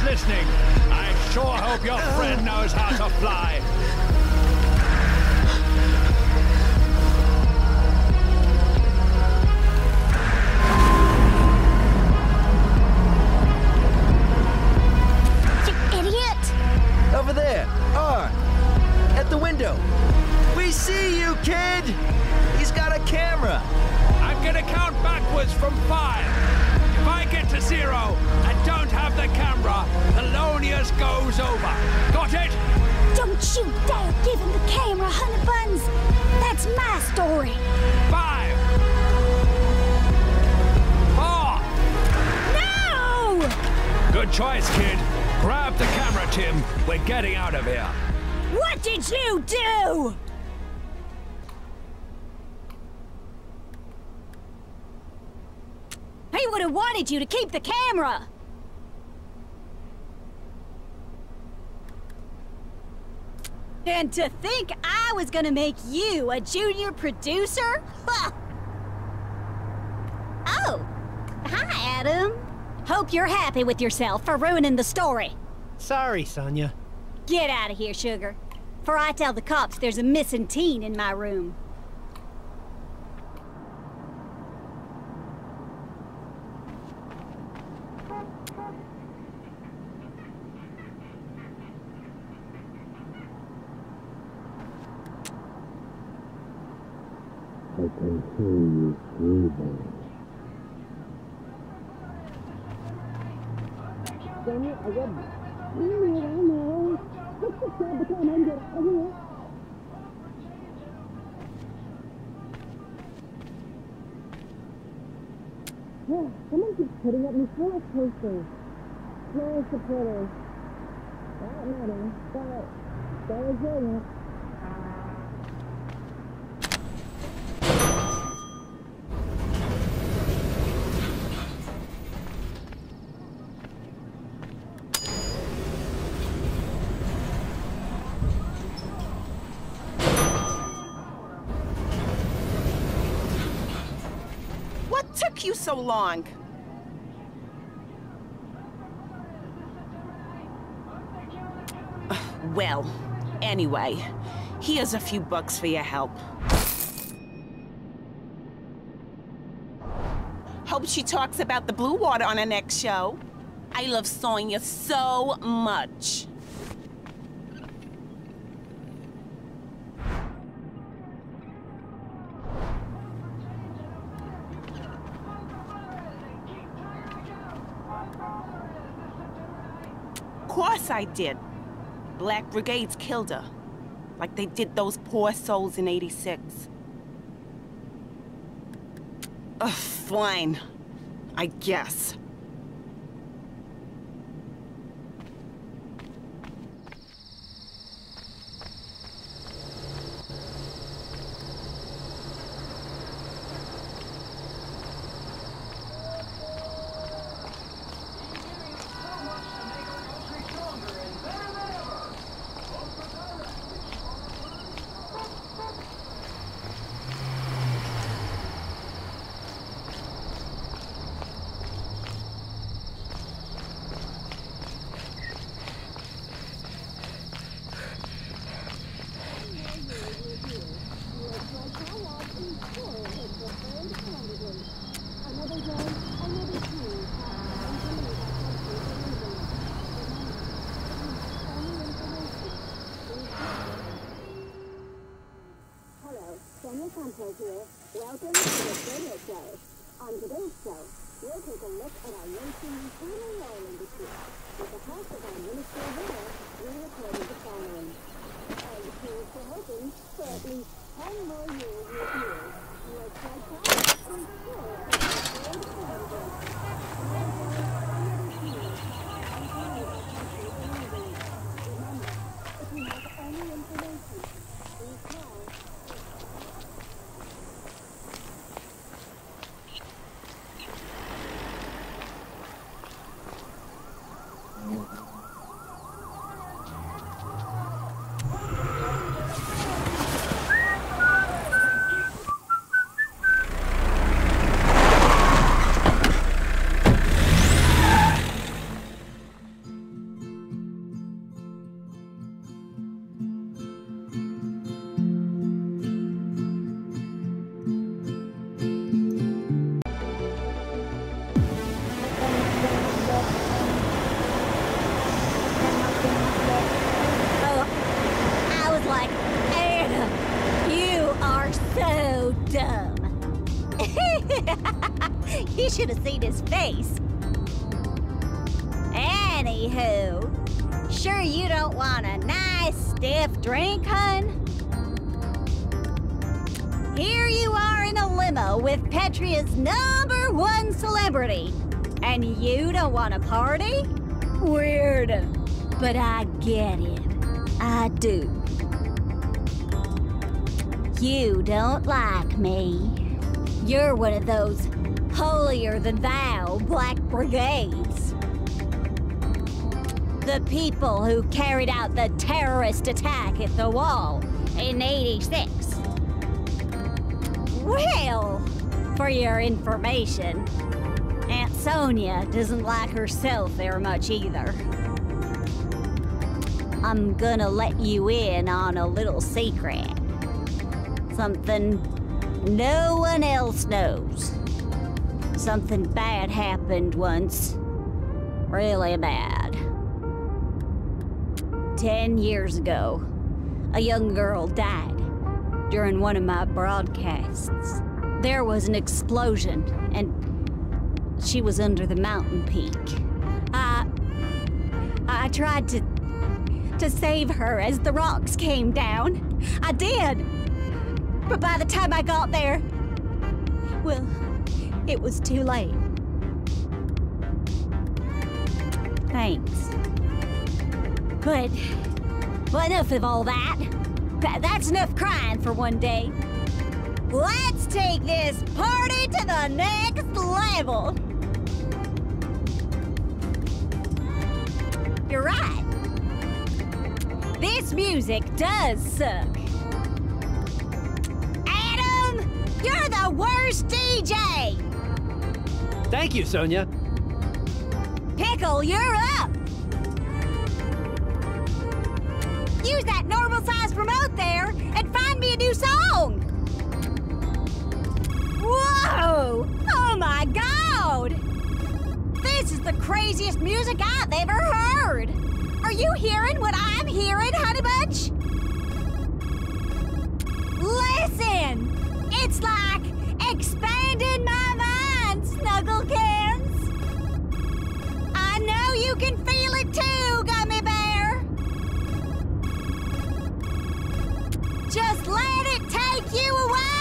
Listening, I sure hope your friend knows how to fly. You idiot! Over there, R. At the window. We see you, kid! He's got a camera. I'm gonna count backwards from five. Get to zero and don't have the camera, Thelonious goes over. Got it? Don't you dare give him the camera, honey buns. That's my story. Five. Four. No! Good choice, kid. Grab the camera, Tim. We're getting out of here. What did you do? He would have wanted you to keep the camera. And to think I was gonna make you a junior producer? oh, hi, Adam. Hope you're happy with yourself for ruining the story. Sorry, Sonya. Get out of here, sugar. For I tell the cops there's a missing teen in my room. You breathing. Sonya, I got I know, I know. What's the on, get out of here. Yeah, someone keeps putting up new Florres posters. Florres supporters. That matter. But, stay resilient. What so long? Well, anyway, here's a few bucks for your help. Hope she talks about the blue water on her next show. I love Sonya so much. I did. Black Brigades killed her. Like they did those poor souls in 86. Ugh, fine. I guess. And you don't want a party? Weird. But I get it. I do. You don't like me. You're one of those holier than thou Black Brigades. The people who carried out the terrorist attack at the wall in 86. Well, for your information, Sonya doesn't like herself very much either. I'm gonna let you in on a little secret. Something no one else knows. Something bad happened once. Really bad. Ten years ago, a young girl died during one of my broadcasts. There was an explosion, and she was under the mountain peak. I. I tried to. to save her as the rocks came down. I did. But by the time I got there, well, it was too late. Thanks. But. Well, enough of all that. Th- That's enough crying for one day. Let's take this party to the next level. You're right. This music does suck. Adam, you're the worst DJ. Thank you, Sonya. Pickle, you're up. Use that normal size remote there and find me a new song. Whoa! Oh my god! This is the craziest music I've ever heard! Are you hearing what I'm hearing, Honeybunch? Listen! It's like expanding my mind, Snugglekins. I know you can feel it too, Gummy Bear! Just let it take you away!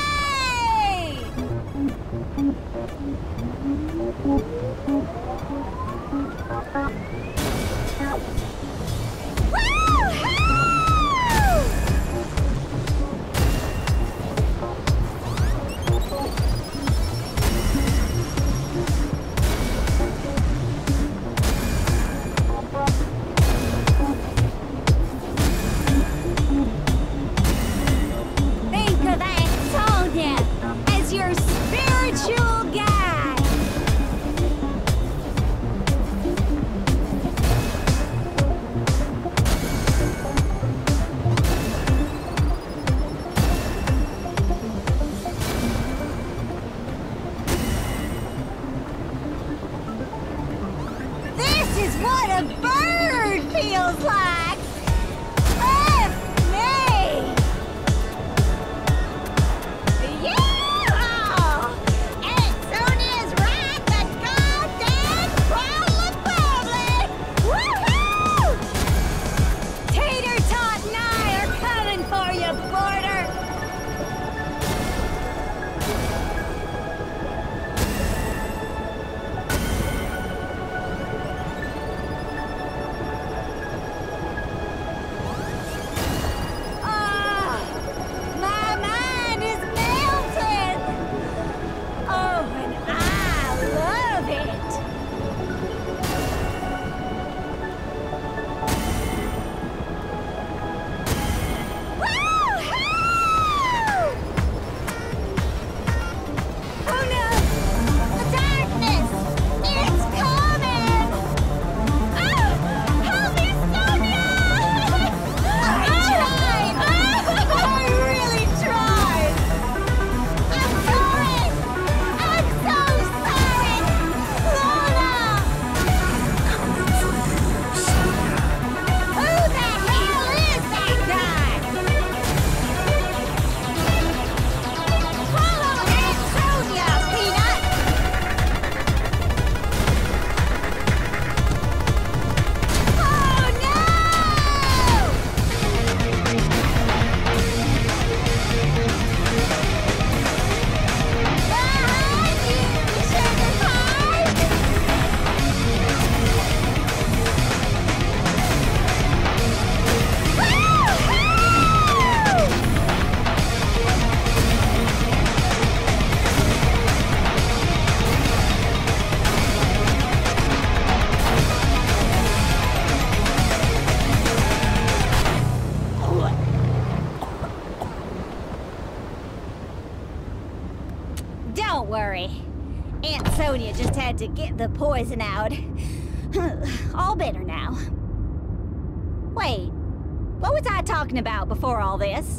the poison out. all better now. Wait, what was I talking about before all this?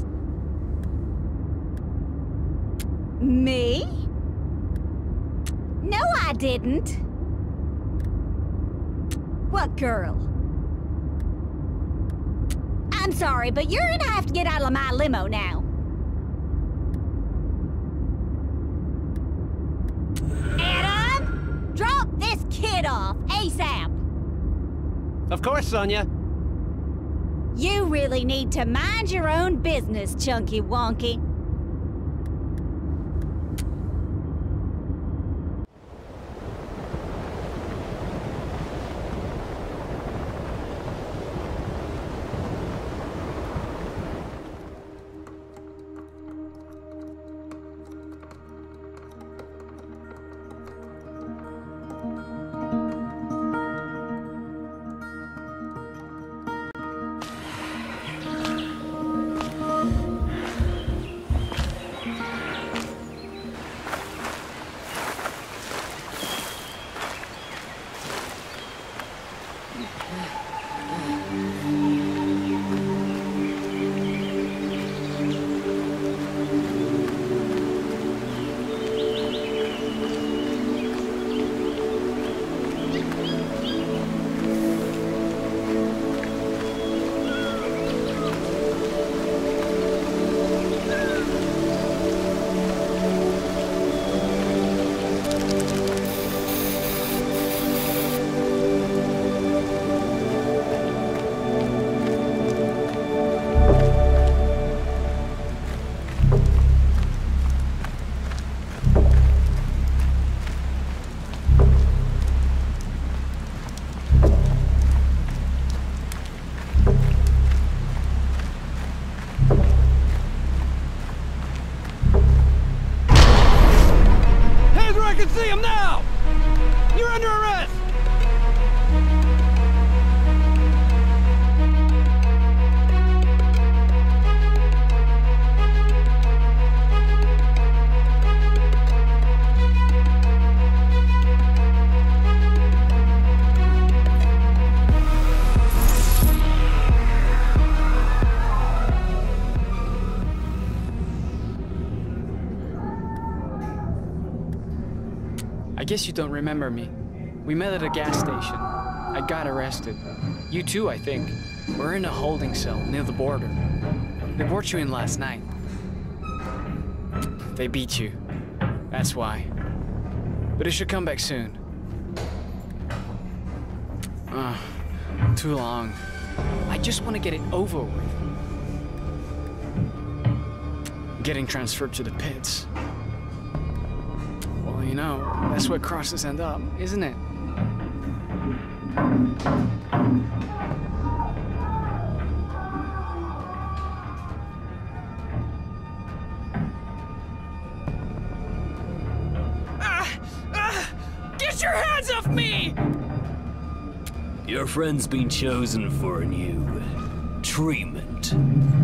business, Chunky Wonky. I guess you don't remember me. We met at a gas station. I got arrested. You too, I think. We're in a holding cell near the border. They brought you in last night. They beat you. That's why. But it should come back soon. Uh, too long. I just want to get it over with. Getting transferred to the pits. That's where crosses end up, isn't it? Ah! Ah! Get your hands off me! Your friend's been chosen for a new treatment.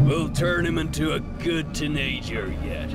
We'll turn him into a good teenager yet.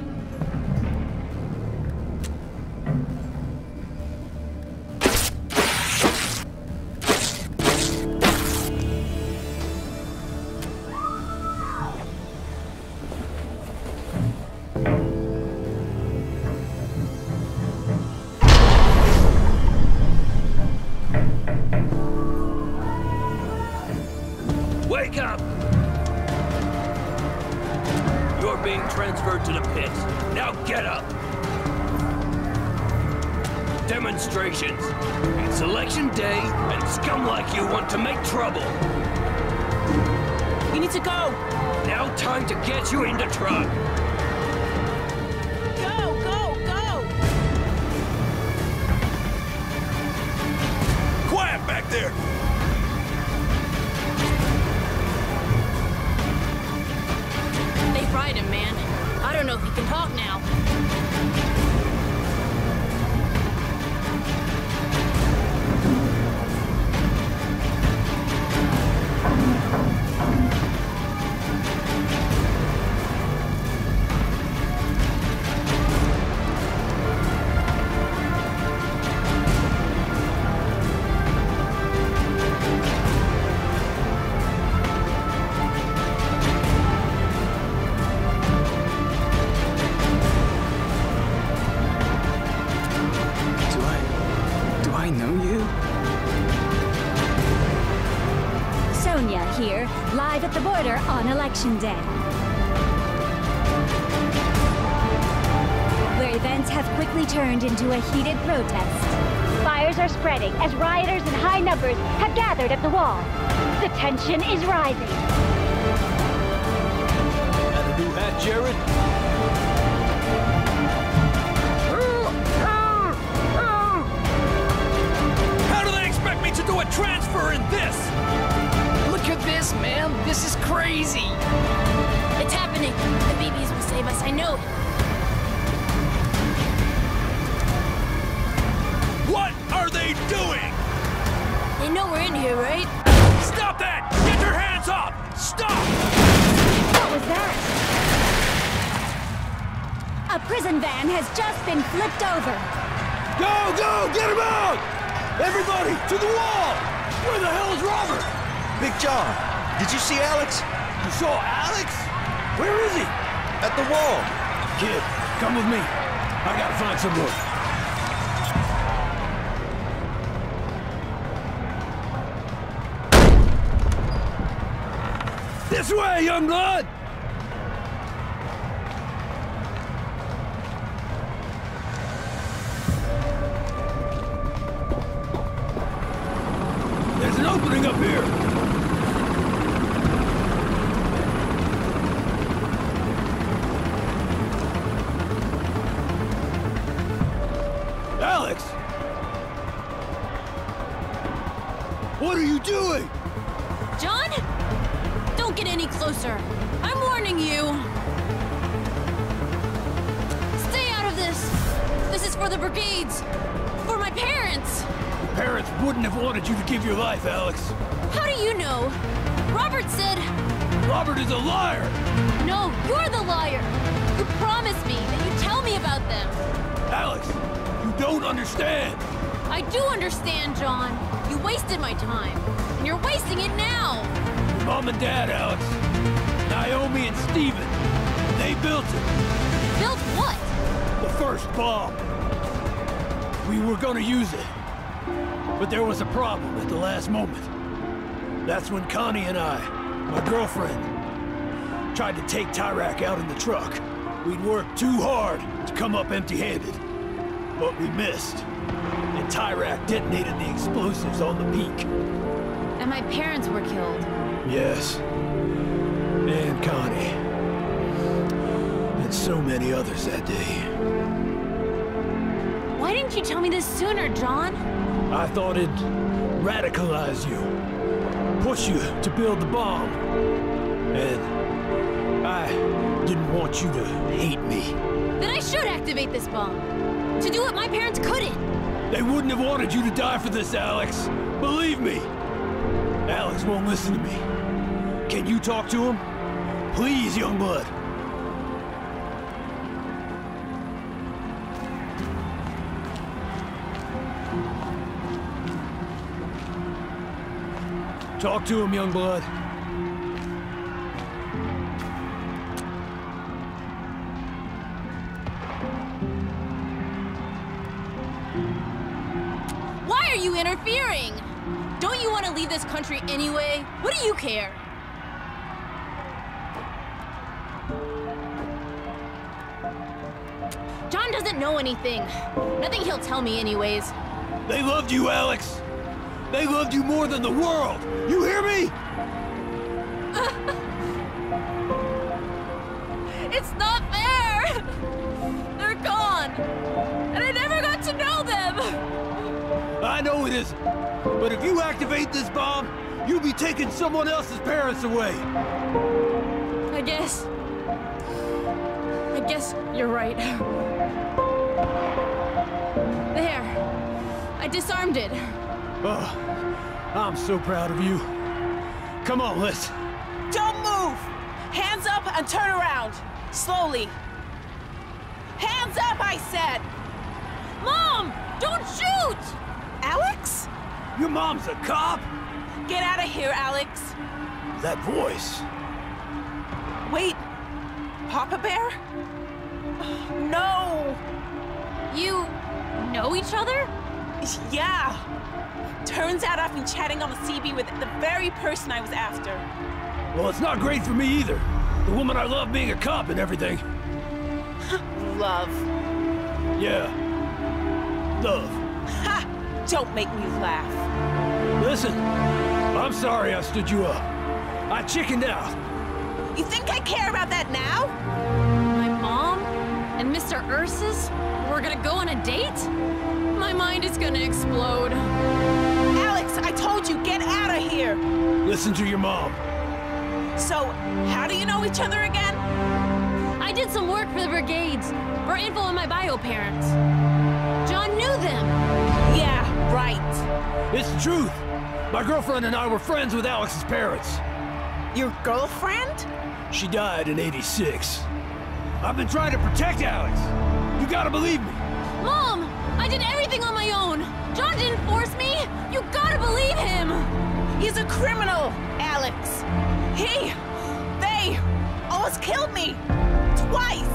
Where events have quickly turned into a heated protest. Fires are spreading as rioters in high numbers have gathered at the wall. The tension is rising. With me. I gotta find some work. You your life, Alex. How do you know? Robert said. Robert is a liar! No, you're the liar. You promised me that you'd tell me about them. Alex, you don't understand. I do understand, John. You wasted my time. And you're wasting it now. Your mom and dad, Alex. Naomi and Steven. They built it. Built what? The first bomb. We were gonna use it. But there was a problem at the last moment. That's when Connie and I, my girlfriend, tried to take Tyrak out in the truck. We'd worked too hard to come up empty-handed. But we missed. And Tyrak detonated the explosives on the peak. And my parents were killed. Yes. And Connie. And so many others that day. Why didn't you tell me this sooner, John? I thought it'd radicalize you. Push you to build the bomb. And I didn't want you to hate me. Then I should activate this bomb. To do what my parents couldn't. They wouldn't have wanted you to die for this, Alex. Believe me. Alex won't listen to me. Can you talk to him? Please, young blood. Talk to him, young blood. Why are you interfering? Don't you want to leave this country anyway? What do you care? John doesn't know anything. Nothing he'll tell me anyways. They loved you, Alex. They loved you more than the world. You hear me? It's not fair! They're gone! And I never got to know them! I know it isn't. But if you activate this bomb, you'll be taking someone else's parents away. I guess. I guess you're right. There. I disarmed it. Oh, I'm so proud of you. Come on, let's... Don't move! Hands up and turn around. Slowly. Hands up, I said! Mom! Don't shoot! Alex? Your mom's a cop? Get out of here, Alex. That voice. Wait. Papa Bear? No! You know each other? Yeah. Turns out I've been chatting on the CB with the very person I was after. Well, it's not great for me either. The woman I love being a cop and everything. Love. Yeah. Love. Ha! Don't make me laugh. Listen, I'm sorry I stood you up. I chickened out. You think I care about that now? My mom and Mr. Ursus? We're gonna go on a date? My mind is gonna explode. Alex, I told you, get out of here! Listen to your mom. So, how do you know each other again? I did some work for the brigades, for info on my bio parents. John knew them. Yeah, right. It's the truth. My girlfriend and I were friends with Alex's parents. Your girlfriend? She died in 86. I've been trying to protect Alex. You gotta believe me. Mom! I did everything on my own! John didn't force me! You gotta believe him! He's a criminal, Alex. He... They... almost killed me. Twice.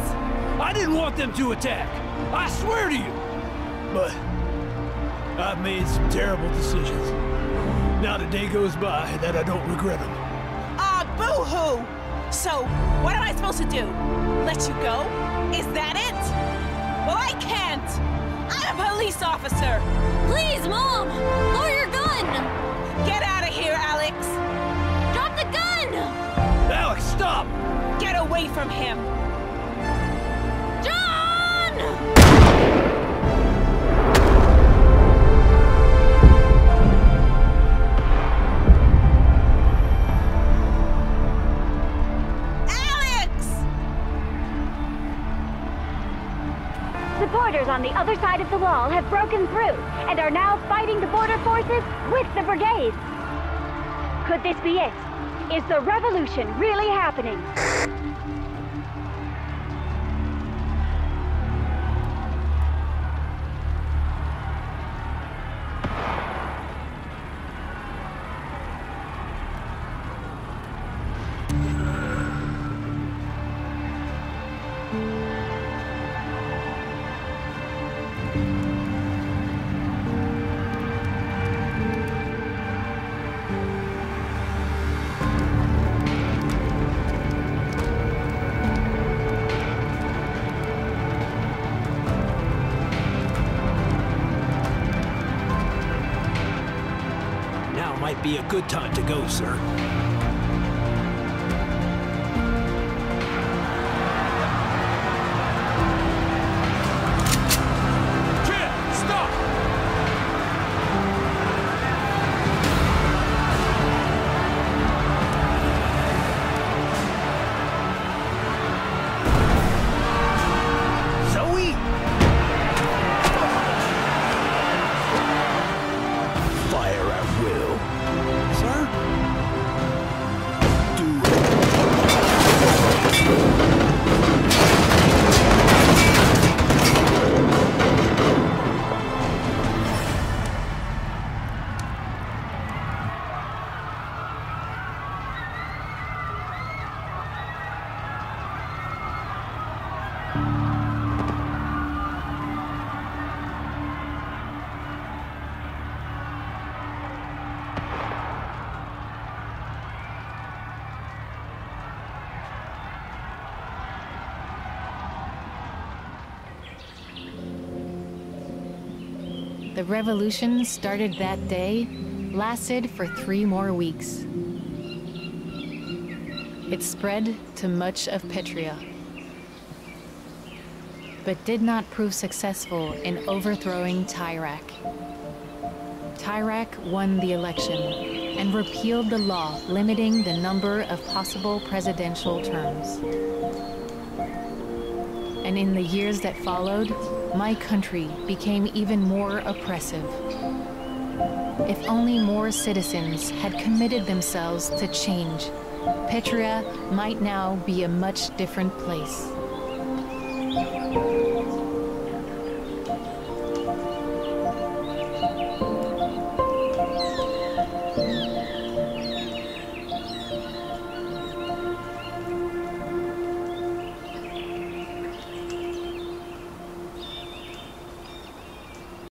I didn't want them to attack. I swear to you. But... I've made some terrible decisions. Not a day goes by that I don't regret them. Ah, boo-hoo! So, what am I supposed to do? Let you go? Is that it? Well, I can't! Police officer! Please, Mom! Lower your gun! Get out of here, Alex! Drop the gun! Alex, stop! Get away from him! On the other side of the wall have broken through and are now fighting the border forces with the brigades. Could this be it? Is the revolution really happening? Be a good time to go, sir. Revolution started that day, lasted for three more weeks. It spread to much of Petria, but did not prove successful in overthrowing Tyrak. Tyrak won the election and repealed the law limiting the number of possible presidential terms. And in the years that followed, my country became even more oppressive. If only more citizens had committed themselves to change, Petria might now be a much different place.